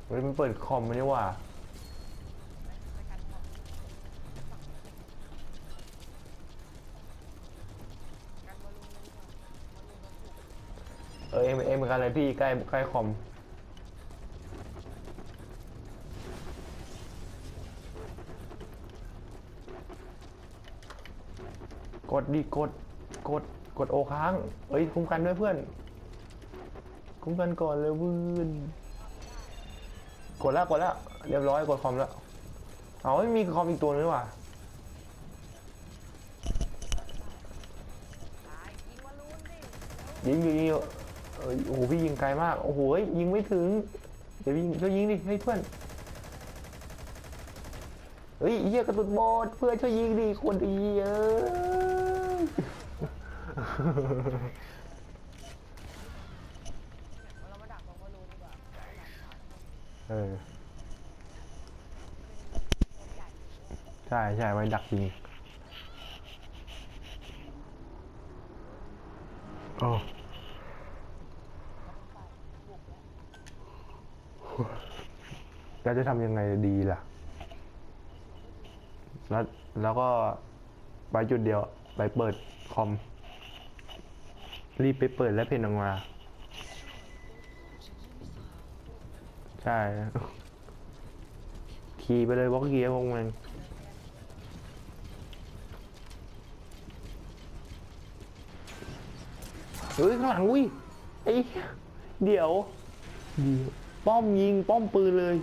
เฮ้ยมันเปิดคอมมันนี่หว่า ไปกันพอกันบอลลูนเลยดีกว่าบอลลูนมันถูก เอ อนกันเลยพี่ใกล้ใกล้คอมกดดิกดกดกดโอค้างเอ้ยคุ้มกันด้วยเพื่อน คุ้มกันก่อนเลยเวื่นกดแล้วกดแล้วเรียบร้อยกดคอมแล้วเอาไม่มีคอมอีกตัวนึงว่ะยิงอลลูนดิยิงยิงยิง เอ้ยโอ้โหพี่ยิงไกลมาก โอ้โหเฮ้ยยิงไม่ถึง เดี๋ยวยิงเดี๋ยวยิงดิให้เพื่อน เฮ้ยเหี้ยกระตุนบอดเพื่อนช่วยยิงดิคนดีเอ้ยเรามาดักตรงบอลลูนดีกว่าเออใช่ใช่ไว้ดักยิงโอ้ แล้วจะทำยังไงดีล่ะ แล้วแล้วก็ไปจุดเดียวไปเปิดคอม รีบไปเปิดและเพนออกมา ใช่ ขี่ไปเลยบล็อกเกียร์พวกมันเฮ้ยข้างหลังอุ้ยไอ้เดี๋ยวเดี๋ยวป้อมยิงป้อมปืนเลย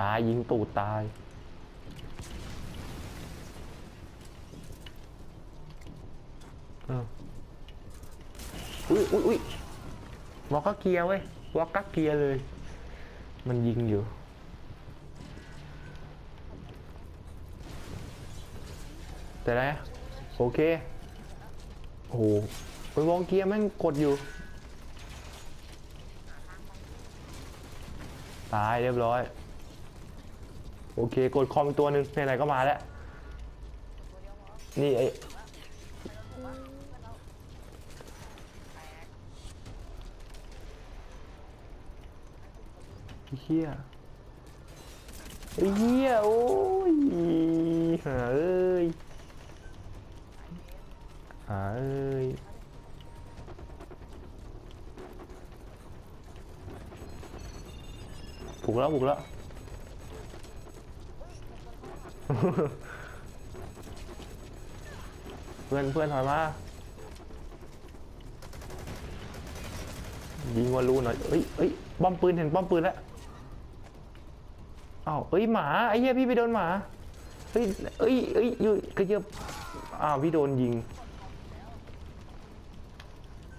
ตายยิงตูดตายเอออุ้ยอุ้ยอุ้ยวอกก็เกียร์เว้ยวอกก็เกียร์เลย มันยิงอยู่แต่ไรโอเคโอ้โหไปวงเกียร์แม่งกดอยู่ ตายเรียบร้อย โอเคกดคอมอีกตัวหนึ่งไหนๆก็มาแล้ว นี่ไอ้เฮียเฮียโอ้ยหาเอ้ยหาเอ้ยผูกแล้วผูกแล้ว เพื่อนเพื่อนถอยมา ยิงวอลูหน่อยเอ้ยเอ้ยป้อมปืนเห็นป้อมปืนแล้วอ้าวเอ้ยหมาไอ้เหี้ยพี่ไปโดนหมาเฮ้ยเอ้ยเอ้ยอยู่กระเยบอ้าวพี่โดนยิง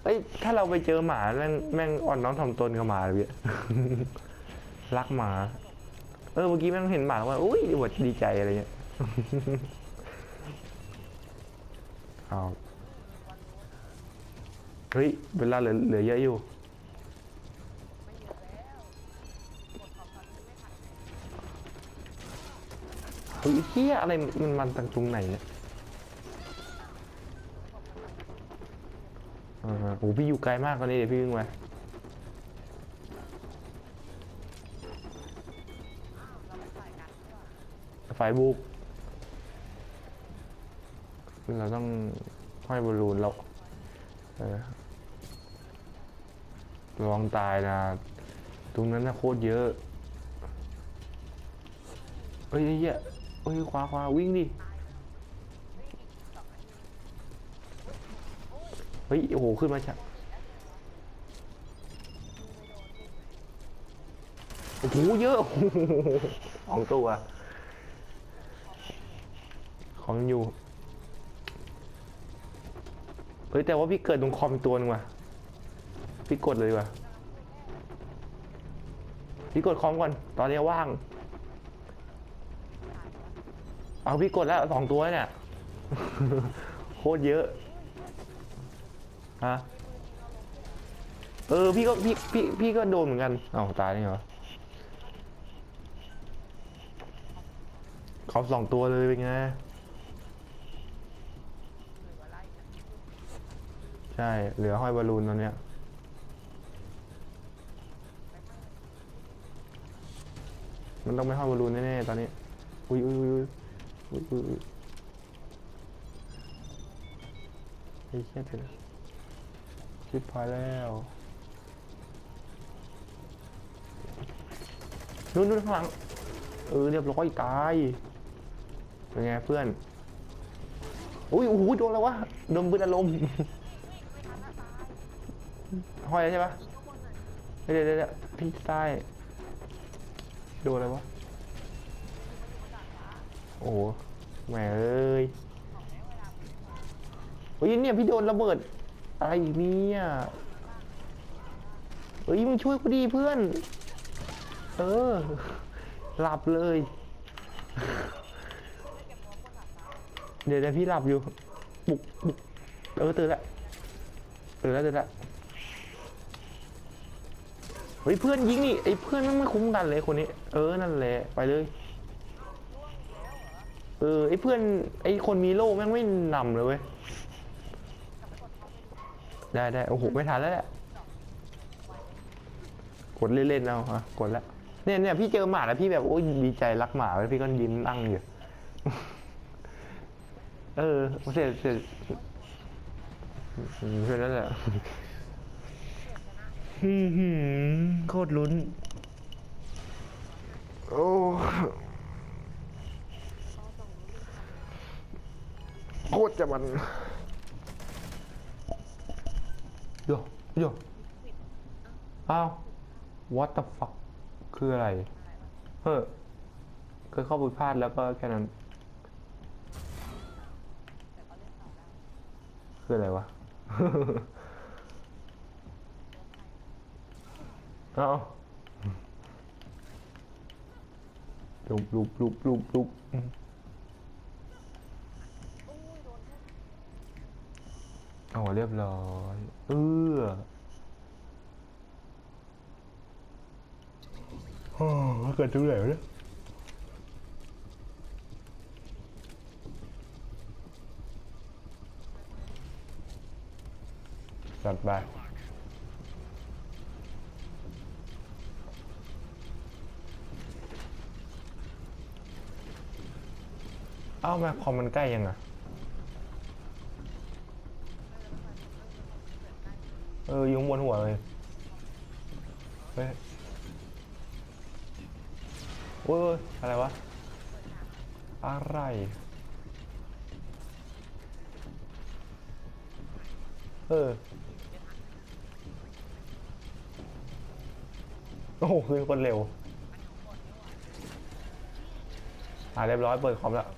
เอ้ยถ้าเราไปเจอหมาแม่งแม่งอ่อนน้อมถ่อมตนกับหมาเลยพี่รักหมา เออเมื่อกี้แม่งเห็นหมาแล้วว่าอุ้ยบดดีใจอะไรเงี้ยเอาเฮ้ยเวลาเหลือเหลือเยอะอยู่เฮ้ยเฮียอะไรมันมันตังตรงไหนเนี่ยอ่าโอ้พี่อยู่ไกลมากตอนนี้เดี๋ยวพี่วิ่งไปเรา ไฟบุกเราต้องห้อยบอลลูนเราเออระวังตายนะ ตรงนั้นนะโคตรเยอะเฮ้ยเหี้ยเฮ้ยขวาขวาวิ่งดิ เฮ้ย โอ้โห ขึ้นมาจากโอ้โห เยอะสองตัว ของอยู่เฮ้ยแต่ว่าพี่เกิดตรงคอมตัวนึงว่ะพี่กดเลยว่ะพี่กดคอมก่อน ตอนนี้ว่าง เอาพี่กดแล้วสองตัวเนี่ยโคตรเยอะฮะเออพี่ก็พี่พี่พี่ก็โดนเหมือนกันเอ้าตายนี่เหรอเขาสองตัวเลยเป็นไง หรือว่าไล่กัน ใช่ เหลือห้อยบอลลูนตอนเนี้ยมันต้องไม่ห้อยบอลลูนแน่ๆตอนนี้อุ้ยอุ้ยอุ้ยอุ้ยอุ้ยอุ้ยไอ้เชี่ยเถอะชิบพายแล้วนู่นนู่นข้างหลัง เออเรียบร้อยตายเป็นไงเพื่อน อุ้ยโอ้โหโดนแล้ววะโดนปืนอารมณ์ ห้อยแล้วใช่ปะเดี๋ยวเดี๋ยวพี่ใต้โดนอะไรวะ โอ้โหแหมเอ้ยเฮ้ยเนี่ยพี่โดนระเบิดอะไรอีกเนี่ยเฮ้ยมึงช่วยกูดีเพื่อน เออ หลับเลย เดี๋ยวเดี๋ยวพี่หลับอยู่ปุกปุกเออตื่นละตื่นแล้วตื่นละ เฮ้ยเพื่อนยิงนี่ไอ้เพื่อนมันไม่คุ้มกันเลยคนนี้ เออนั่นแหละไปเลยเออไอ้เพื่อนไอ้คนมีโล่แม่งไม่นำเลยเว้ยได้ได้โอ้โหไม่ทันแล้วแหละกดเล่นๆเอาอะกดแล้วเนี่ยเนี่ยพี่เจอหมาแล้วพี่แบบโอ้ยดีใจรักหมาเลยพี่ก็ยิ้มนั่งอยู่เออเสร็จเสร็จอืมแค่นั้นแหละ โคตรลุ้น โอ้เขาต้องรู้โคตรจะมันโยโยอ้าว what the fuck คืออะไร เฮ้อเคยเข้าไปพลาดแล้วก็แค่นั้นแต่ก็เล่นต่อได้คืออะไรวะ เอาลุบลุบลุบลุบลุบอืมโอ้ยโดนแค่ เอาเรียบร้อยเออโอ้เกิดตรงไหนวะเนี่ยจัด เอ้าแม่คอมมันใกล้ยังอะเอออยุงบนหัวเลยเฮ้ยโอ้ยอะไรวะ อะไร เออ โอ้โหคือคนเร็วอ่าเรียบร้อยเปิดคอมแล้ว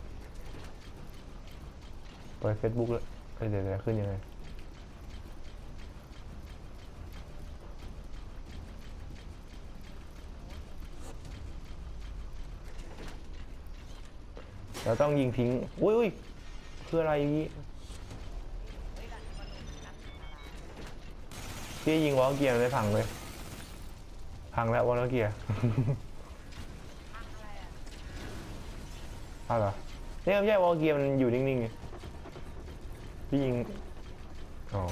เปิด Facebook แล้วเอ้ยเดี๋ยวเดี๋ยวขึ้นยังไงเราต้องยิงทิ้ง อุ้ยอุ้ยคืออะไรอย่างนี้พี่ยิงวอลเกียร์เลยพังเลย พังแล้ววอลเกียร์พังอะไรอะเอาเหรอเนี่ยไม่ใช่วอลเกียร์มันอยู่นิ่งๆไง พี่ยิงอ๋อ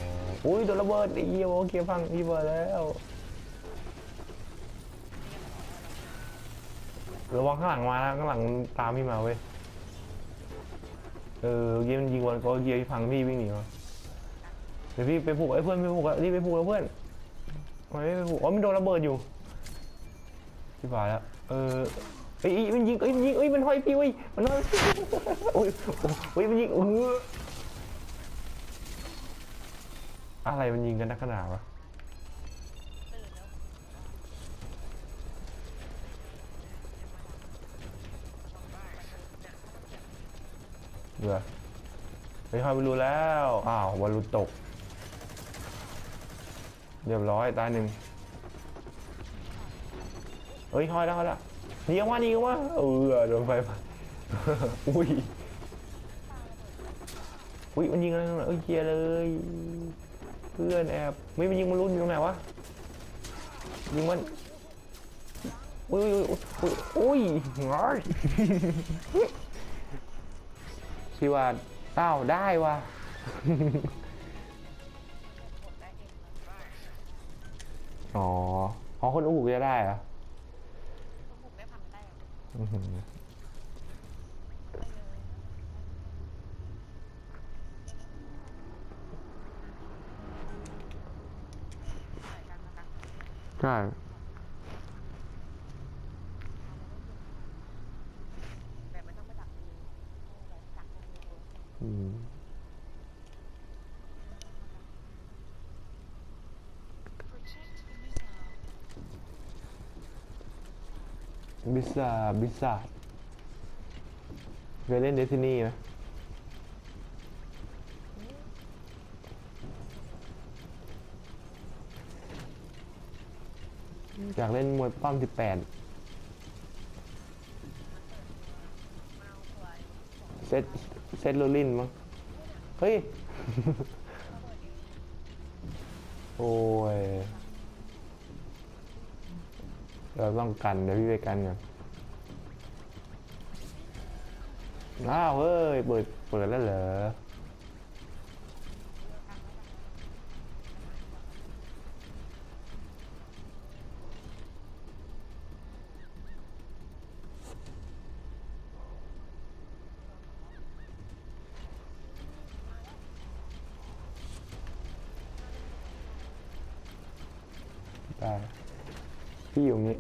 อุ้ยโดนระเบิดไอ้เหี้ยวอลเกียร์พังพี่เบิร์ดแล้วระวังข้างหลังมานะข้างหลังมันตามพี่มาเว้ยเออเมื่อกี้มันยิงวันก็เกียร์พี่พังพี่วิ่งหนีมาเดี๋ยวพี่ไปผูกไอ้เพื่อนไปผูกอะรีบไปผูกแล้วเพื่อนทำไมไม่ไปผูกอ๋อมันโดนระเบิดอยู่พี่ฝ่าแล้วเออเอ้ยเอ้ยมันยิงเอ้ยมันยิงเอ้ยมันห้อยพี่เว้ยมันห้อยพี่โอ้ยโอ้ยมันยิงเออ อะไรมันยิงกันนักขนาดวะเบื่อเฮ้ยห้อยบอลลูนแล้ว อ้าวบอลลูตก เรียบร้อยตายหนึ่งเฮ้ยห้อยแล้วห้อยแล้วหนีออกมาหนีออกมาเออโดนไฟฟ้าอุ้ยอุ้ยมันยิงอะไรตรงไหนเอ้ยเกียเลย เพื่อนแอบไม่มันยิงมันรุนอยู่ตรงไหนวะยิงมันอุ้ยอุ้ยอุ้ยอุ้ยงอยพี่ว่าอ้าวได้ว่ะกดได้องเลยอ๋ออ๋อคนอูกจะได้เหรอะ ผมไม่พังแต้ม ใส่กันนะคะ ใช่แบบไม่ต้องไปดักดูแบบดักดูอืมบิซ่าบิซ่าเคยเล่นเดซินี่ไหม อยากเล่นมวยปั้มสิบแปดมันเซตเซตโรลลินมั้ง เฮ้ย โอ้ยเราต้องกันเดี๋ยวพี่ไปกันก่อนอ้าวเฮ้ย เปิด เปิดแล้วเหรอ ได้ พี่อยู่นี้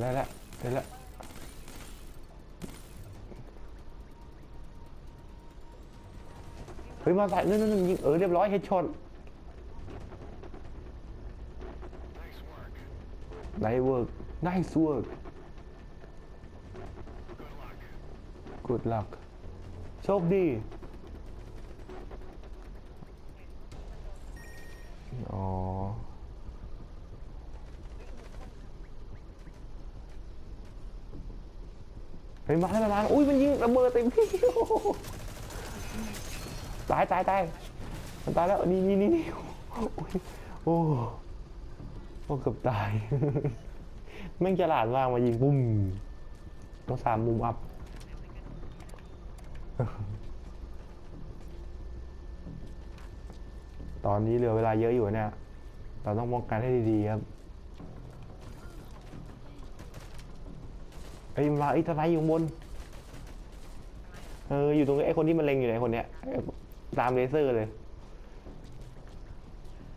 ได้แล้วได้แล้วฮ้ยมาใส่นั่นนั่นยิงเออเรียบร้อย headshot Nice work. nice work nice work Good luck. good luck โชคดี มาแล้วมาแล้วอุ้ยมันยิงระเบิดเต็มที่ตายตายตายมันตายแล้วนี่นี่นี่นี่โอ้โอ้โอ้เกือบตายแม่งฉลาดมากมายิงปุ้มต้องสามมุมอัพตอนนี้เหลือเวลาเยอะอยู่เนี่ย เราต้องป้องกันให้ดีๆครับ เฮ้ยมาไอ้ทนายอยู่ข้างบน เอออยู่ตรงนี้ไอ้คนที่มันเล็งอยู่ไหนคนเนี้ยตามเลเซอร์เลย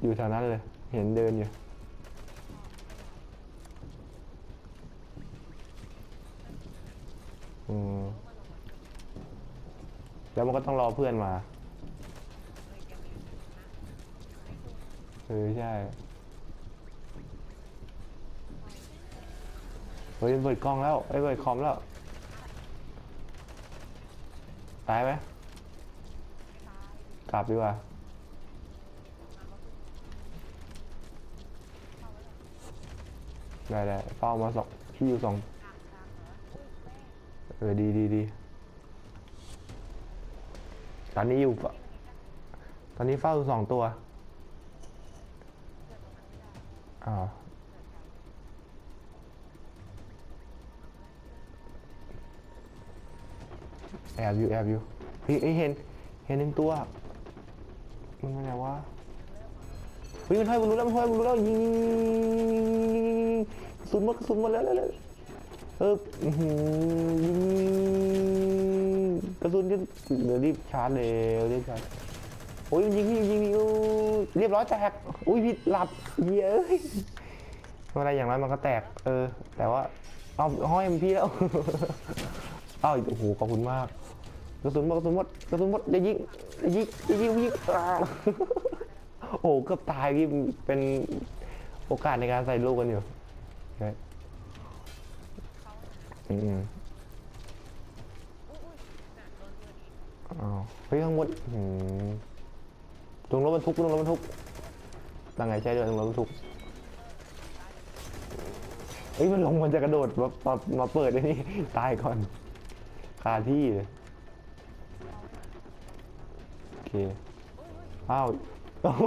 อยู่แถวนั้นเลย เห็นเดินอยู่แล้วมันก็ต้องรอเพื่อนมา เออใช่ เฮ้ยเปิดกล้องแล้วเอ้ยเปิดคอมแล้ว ตายไหมกลับดีกว่าได้ได้เฝ้ามาสองที่อยู่สองเออดีดีดีตอนนี้อยู่ ตอนนี้เฝ้าอยู่สองตัวอ่าว แอบอยู่แอบอยู่พี่ไอเห็น เห็นหนึ่งตัว มันมาไหวะเฮ้ยมันถอยมันรู้แล้วมันถอยมันรู้แล้วยิงสุนมากสุนมาแล้วแล้วเออยิงกระสุนก็เดี๋ยวรีบชาร์จเลยรีบชาร์จโอ้ยยิงยิงยิงเรียบร้อยแตกอุ้ยพี่หลับเยอะเวไรอย่างไรมันก็แตก เออ แต่ว่าเอาห้อยมันพี่แล้ว อ้าโอ้โหขอบคุณมากกระสุนหมดกระสุนหมดกระสุนหมดอย่ายิงอย่ายิงอย่ายิงอย่ายิงอ่าโอ้โหเกือบตายพี่เป็นโอกาสในการใส่ลูกกันอยู่เฮ้ยอืมอ้าวเฮ้ยข้างบนอืมตรงรถบรรทุกตรงรถบรรทุกตั้งไงใช่ด้วยตรงรถบรรทุกเฮ้ยมันลงมันจะกระโดดมามาเปิดไอ้นี่ตายก่อน คาที่เลยโอเคอ้าวโอ้โห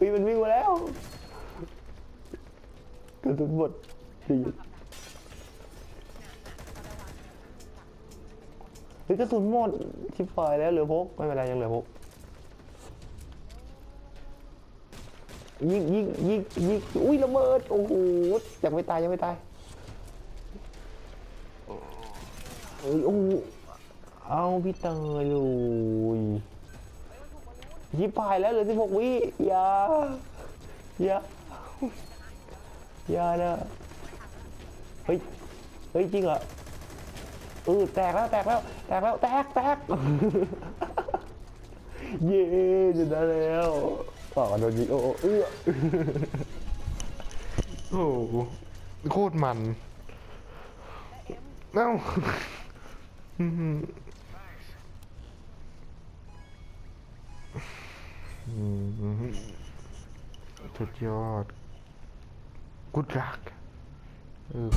วิ่งมันวิ่งมาแล้วกระสุนหมดสี่เฮ้ยกระสุนหมดชิบหายแล้วเหลือพกไม่เป็นไรยังเหลือพกยิงยิงยิงยิงอุ้ยระเบิดโอ้โหยังไม่ตายยังไม่ตายโอ้ยโอ้เอาพี่เตยเลยยิบพายแล้วเหลือสิบหกวิอย่าอย่าอย่านะเฮ้ยเฮ้ยจริงเหรอเออแตกแล้วแตกแล้วแตกแล้วแตกแตกเย้จะได้แล้วต่อโดนยิงโอ้โอ้เอื้อโอ้โหโคตรมันเอ้า อืมอืมสุดยอด good luck เออ